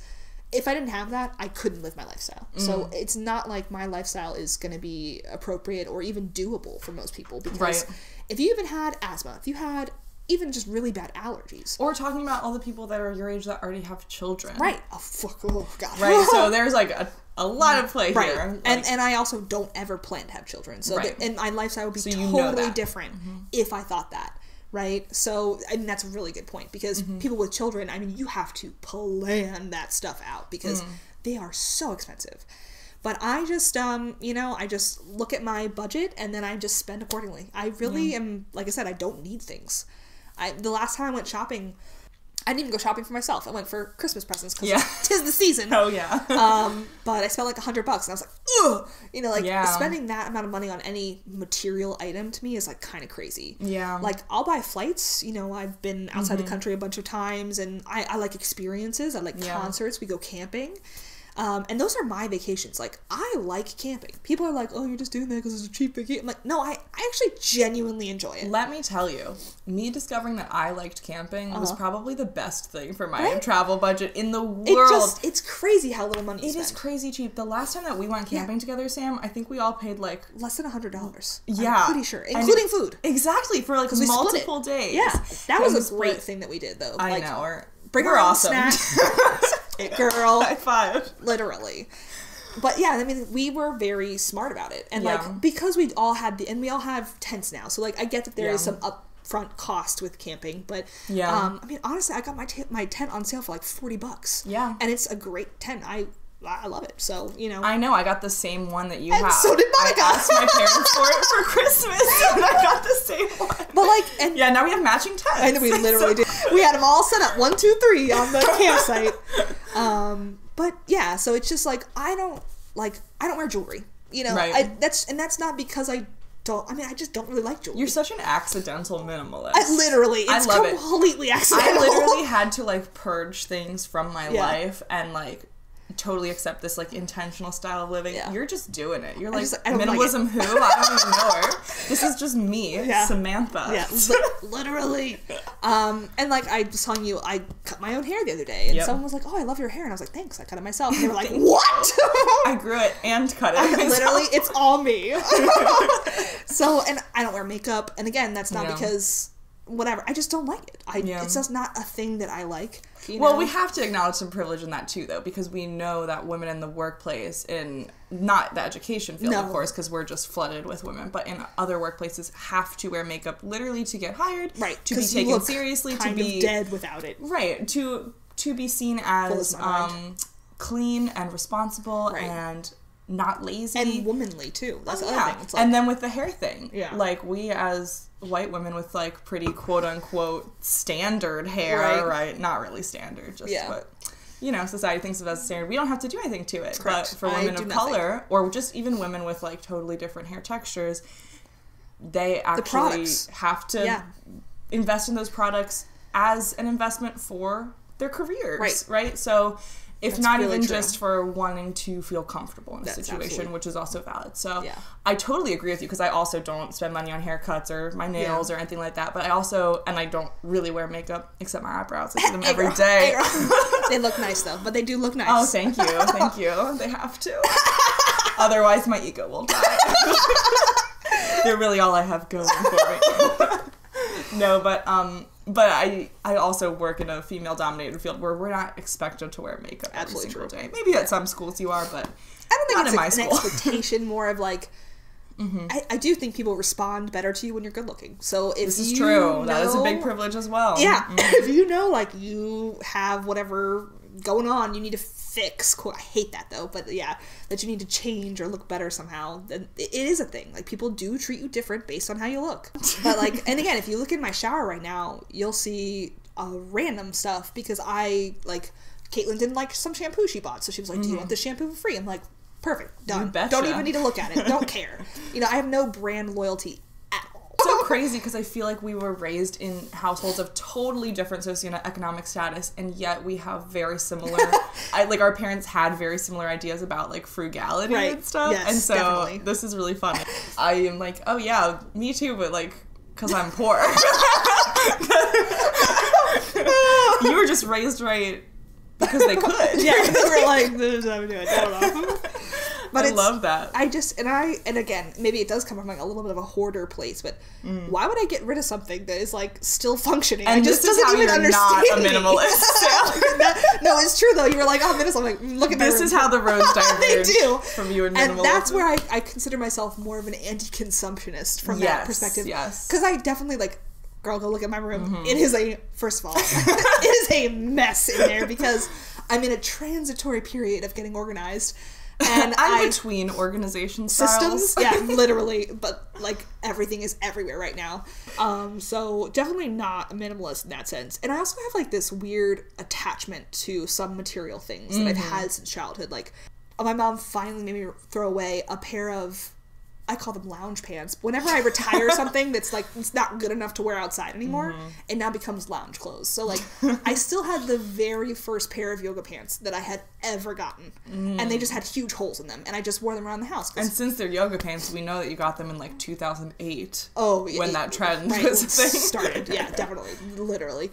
Speaker 2: If I didn't have that, I couldn't live my lifestyle. So
Speaker 3: Mm.
Speaker 2: it's not like my lifestyle is going to be appropriate or even doable for most people because
Speaker 3: Right.
Speaker 2: if you even had asthma, if you had even just really bad allergies,
Speaker 3: Or talking about all the people that are your age that already have children.
Speaker 2: right? Oh fuck! Oh god!
Speaker 3: Right. So there's like a, a lot of play
Speaker 2: right,
Speaker 3: here.
Speaker 2: and
Speaker 3: Like,
Speaker 2: and I also don't ever plan to have children, so
Speaker 3: Right.
Speaker 2: the, and my lifestyle would be
Speaker 3: So you know
Speaker 2: totally
Speaker 3: that.
Speaker 2: different if I thought that. Right, so and that's a really good point because
Speaker 3: Mm-hmm.
Speaker 2: people with children, I mean, you have to plan that stuff out because
Speaker 3: Mm.
Speaker 2: they are so expensive. But I just, um, you know, I just look at my budget and then I just spend accordingly. I really am, like I said, I don't need things. I the last time I went shopping, I didn't even go shopping for myself. I went for Christmas presents because
Speaker 3: Yeah.
Speaker 2: tis the season.
Speaker 3: oh yeah.
Speaker 2: Um, but I spent like a hundred bucks, and I was like, ugh, you know, like
Speaker 3: Yeah.
Speaker 2: spending that amount of money on any material item to me is like kind of crazy.
Speaker 3: Yeah.
Speaker 2: Like I'll buy flights. You know, I've been outside the country a bunch of times, and I, I like experiences. I like
Speaker 3: Yeah.
Speaker 2: concerts. We go camping. Um, and those are my vacations. Like I like camping. People are like, "Oh, you're just doing that because it's a cheap vacation." I'm like, no, I, I actually genuinely enjoy it.
Speaker 3: Let me tell you, me discovering that I liked camping was
Speaker 2: Uh-huh.
Speaker 3: probably the best thing for my
Speaker 2: Right?
Speaker 3: travel budget in the world.
Speaker 2: It just, it's crazy how little money
Speaker 3: It is
Speaker 2: spend.
Speaker 3: crazy cheap. The last time that we went camping together, Sam, I think we all paid like
Speaker 2: Less than a hundred dollars.
Speaker 3: yeah,
Speaker 2: I'm pretty sure, including
Speaker 3: it-
Speaker 2: food.
Speaker 3: Exactly for like
Speaker 2: We split it.
Speaker 3: multiple days.
Speaker 2: Yeah, that
Speaker 3: And
Speaker 2: was a great
Speaker 3: split-
Speaker 2: thing that we did, though.
Speaker 3: I
Speaker 2: like,
Speaker 3: know. We're,
Speaker 2: Bring
Speaker 3: we're
Speaker 2: our
Speaker 3: awesome.
Speaker 2: snacks. girl,
Speaker 3: High five.
Speaker 2: literally. But yeah, I mean, we were very smart about it, and
Speaker 3: Yeah.
Speaker 2: like because we all had the, and we all have tents now, so like I get that there is
Speaker 3: Yeah.
Speaker 2: some upfront cost with camping, but
Speaker 3: Yeah.
Speaker 2: um, I mean, honestly, I got my t- my tent on sale for like forty bucks.
Speaker 3: Yeah.
Speaker 2: and it's a great tent. I I love it. So you know,
Speaker 3: I know. I got the same one that you
Speaker 2: And
Speaker 3: have.
Speaker 2: so did Monica.
Speaker 3: I asked my parents for it for Christmas, and I got the same one.
Speaker 2: but like, and
Speaker 3: Yeah, now we have matching tents.
Speaker 2: I know we literally did. We had them all set up one, two, three on the campsite. Um, but yeah, so it's just like I don't like I don't wear jewelry. You know,
Speaker 3: Right.
Speaker 2: I, that's and that's not because I don't. I mean, I just don't really like jewelry.
Speaker 3: You're such an accidental minimalist.
Speaker 2: I literally,
Speaker 3: I
Speaker 2: it's
Speaker 3: love it.
Speaker 2: completely accidental.
Speaker 3: I literally had to like purge things from my
Speaker 2: Yeah.
Speaker 3: life and like totally accept this like intentional style of living.
Speaker 2: Yeah.
Speaker 3: You're just doing it. You're like
Speaker 2: just- I don't like
Speaker 3: minimalism who? I don't even know her. This is just me,
Speaker 2: Yeah.
Speaker 3: Samantha.
Speaker 2: yeah, li- literally. Um, and like I was telling you, I cut my own hair the other day, and
Speaker 3: Yep.
Speaker 2: someone was like, "Oh, I love your hair," and I was like, "Thanks." I cut it myself, and they were like, "What?"
Speaker 3: I grew it and cut it.
Speaker 2: literally it's all me so and i don't wear makeup and again that's not
Speaker 3: Yeah.
Speaker 2: because whatever i just don't like it i
Speaker 3: Yeah.
Speaker 2: it's just not a thing that i like you
Speaker 3: Well, we have to acknowledge some privilege in that too, though, because we know that women in the workplace, in not the education field, of course, because we're just flooded with women, but in other workplaces, have to wear makeup literally to get hired,
Speaker 2: right
Speaker 3: To be taken seriously, to be
Speaker 2: of dead without it
Speaker 3: right, to to be seen as
Speaker 2: as my mind.
Speaker 3: um, clean and responsible
Speaker 2: Right.
Speaker 3: and not lazy
Speaker 2: and womanly too that's the
Speaker 3: yeah.
Speaker 2: like
Speaker 3: and then with the hair thing,
Speaker 2: Yeah.
Speaker 3: like we as white women with like pretty quote unquote standard hair,
Speaker 2: Right.
Speaker 3: right? Not really standard, just
Speaker 2: Yeah.
Speaker 3: what you know society thinks of as standard. We don't have to do anything to it,
Speaker 2: Correct.
Speaker 3: but for women of
Speaker 2: nothing.
Speaker 3: color or just even women with like totally different hair textures, they actually
Speaker 2: products.
Speaker 3: have to
Speaker 2: Yeah.
Speaker 3: invest in those products as an investment for their careers,
Speaker 2: Right.
Speaker 3: Right. So. If
Speaker 2: That's
Speaker 3: not
Speaker 2: really
Speaker 3: even
Speaker 2: true.
Speaker 3: just for wanting to feel comfortable in a
Speaker 2: That's
Speaker 3: situation,
Speaker 2: absolutely-
Speaker 3: which is also valid. So
Speaker 2: Yeah.
Speaker 3: I totally agree with you because I also don't spend money on haircuts or my nails or anything like that. But I also and I don't really wear makeup except my eyebrows. I do them every day.
Speaker 2: They look nice though but they do look oh, nice
Speaker 3: Oh, thank you, thank you. They have to. Otherwise, my ego will die. They're really all I have going for me. No, but um, but I I also work in a female dominated field where we're not expected to wear makeup
Speaker 2: Absolutely
Speaker 3: every single
Speaker 2: true.
Speaker 3: day. Maybe at some schools you are, but
Speaker 2: I don't think
Speaker 3: Not
Speaker 2: it's
Speaker 3: in
Speaker 2: a-
Speaker 3: my
Speaker 2: an
Speaker 3: school. Mm-hmm.
Speaker 2: expectation, more of like. I, I do think people respond better to you when you're good looking. So if
Speaker 3: this is true. that is a big privilege as well.
Speaker 2: Yeah,
Speaker 3: Mm-hmm.
Speaker 2: if you know like you have whatever going on, you need to fix. Quote, I hate that though, but yeah, that you need to change or look better somehow. Then it is a thing. Like people do treat you different based on how you look. But like, and again, if you look in my shower right now, you'll see uh, random stuff because I like Caitlin didn't like some shampoo she bought, so she was like, "Do you want this shampoo for free?" I'm like, "Perfect, done.
Speaker 3: Mm-hmm.
Speaker 2: Don't even need to look at it. Don't care." You know, I have no brand loyalty.
Speaker 3: So crazy because I feel like we were raised in households of totally different socioeconomic status, and yet we have very similar. I like our parents had very similar ideas about like frugality
Speaker 2: Right.
Speaker 3: and stuff,
Speaker 2: Yes,
Speaker 3: and so
Speaker 2: definitely.
Speaker 3: this is really fun. I am like, oh yeah, me too, but like because I'm poor. you were just raised right because they could.
Speaker 2: yeah, they were like, "This is how we do it." I. But
Speaker 3: I love that.
Speaker 2: I just and I and again maybe it does come from like a little bit of a hoarder place, but why would I get rid of something that is like still functioning? I
Speaker 3: Mm.
Speaker 2: just doesn't even
Speaker 3: you're not a
Speaker 2: understand
Speaker 3: minimalist.
Speaker 2: no, it's true though. You were like, oh, minimalist. I'm like, look at
Speaker 3: this is how the roads
Speaker 2: they do
Speaker 3: from you and minimalism.
Speaker 2: and that's where I, I consider myself more of an anti-consumptionist from that perspective.
Speaker 3: yes.
Speaker 2: because I definitely like. Girl, go look at my room. It is a first of all, it is a mess in there because I'm in a transitory period of getting organized, and
Speaker 3: I'm
Speaker 2: I
Speaker 3: between organization
Speaker 2: systems
Speaker 3: styles.
Speaker 2: yeah literally but like everything is everywhere right now um so definitely not a minimalist in that sense and i also have like this weird attachment to some material things that i've
Speaker 3: Mm-hmm.
Speaker 2: had since childhood like my mom finally made me throw away a pair of I call them lounge pants. Whenever I retire something that's like it's not good enough to wear outside anymore,
Speaker 3: Mm-hmm.
Speaker 2: it now becomes lounge clothes. So like I still had the very first pair of yoga pants that I had ever gotten, and they just had huge holes in them, and I just wore them around the house.
Speaker 3: And since they're yoga pants, we know that you got them in like 2008.
Speaker 2: Oh, yeah, when
Speaker 3: that trend
Speaker 2: right,
Speaker 3: was a thing.
Speaker 2: started. Yeah, definitely, literally.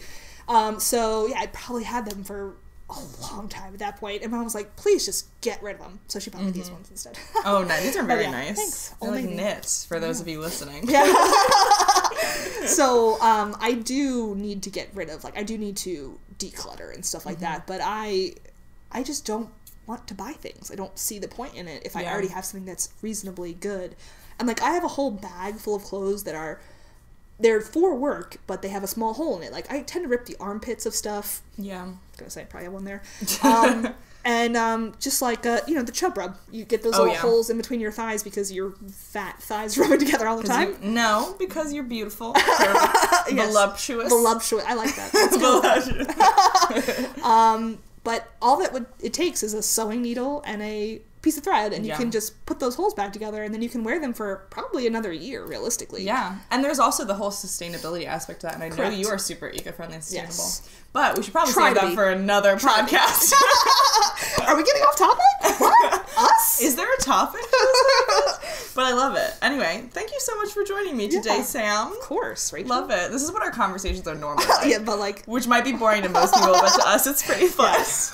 Speaker 2: Um, so yeah, I probably had them for a long time at that point, and mom was like, "Please just get rid of them." So she bought me these ones instead.
Speaker 3: Oh, no, these are very
Speaker 2: yeah,
Speaker 3: nice.
Speaker 2: thanks.
Speaker 3: They're like knits for those of you listening. Yeah.
Speaker 2: so um, I do need to get rid of like I do need to declutter and stuff like
Speaker 3: Mm-hmm.
Speaker 2: that, but I I just don't want to buy things. I don't see the point in it if I already have something that's reasonably good. And like I have a whole bag full of clothes that are they're for work, but they have a small hole in it. Like I tend to rip the armpits of stuff.
Speaker 3: Yeah.
Speaker 2: I'm gonna say I probably have one there. Um, and um, just like uh, you know the chub rub, you get those
Speaker 3: Oh,
Speaker 2: little
Speaker 3: yeah.
Speaker 2: holes in between your thighs because your fat thighs rubbing together all the time.
Speaker 3: you- no, because you're beautiful.
Speaker 2: Yes.
Speaker 3: Voluptuous.
Speaker 2: Voluptuous. I like that. Let's go with.
Speaker 3: Voluptuous.
Speaker 2: But all that would it takes is a sewing needle and a piece of thread, and you
Speaker 3: Yeah.
Speaker 2: can just put those holes back together, and then you can wear them for probably another year, realistically.
Speaker 3: Yeah, and there's also the whole sustainability aspect to that, and I
Speaker 2: Correct.
Speaker 3: know you are super eco-friendly and sustainable.
Speaker 2: Yes.
Speaker 3: But we should probably
Speaker 2: Try
Speaker 3: save that
Speaker 2: be.
Speaker 3: for another podcast.
Speaker 2: Are we getting off topic? What? Us?
Speaker 3: Is there a topic? but I love it. Anyway, thank you so much for joining me today,
Speaker 2: Yeah.
Speaker 3: Sam.
Speaker 2: of course, Rachel.
Speaker 3: Love it. This is what our conversations are normally like.
Speaker 2: yeah, but like
Speaker 3: Which might be boring to most people, but to us, it's pretty fun.
Speaker 2: Yes.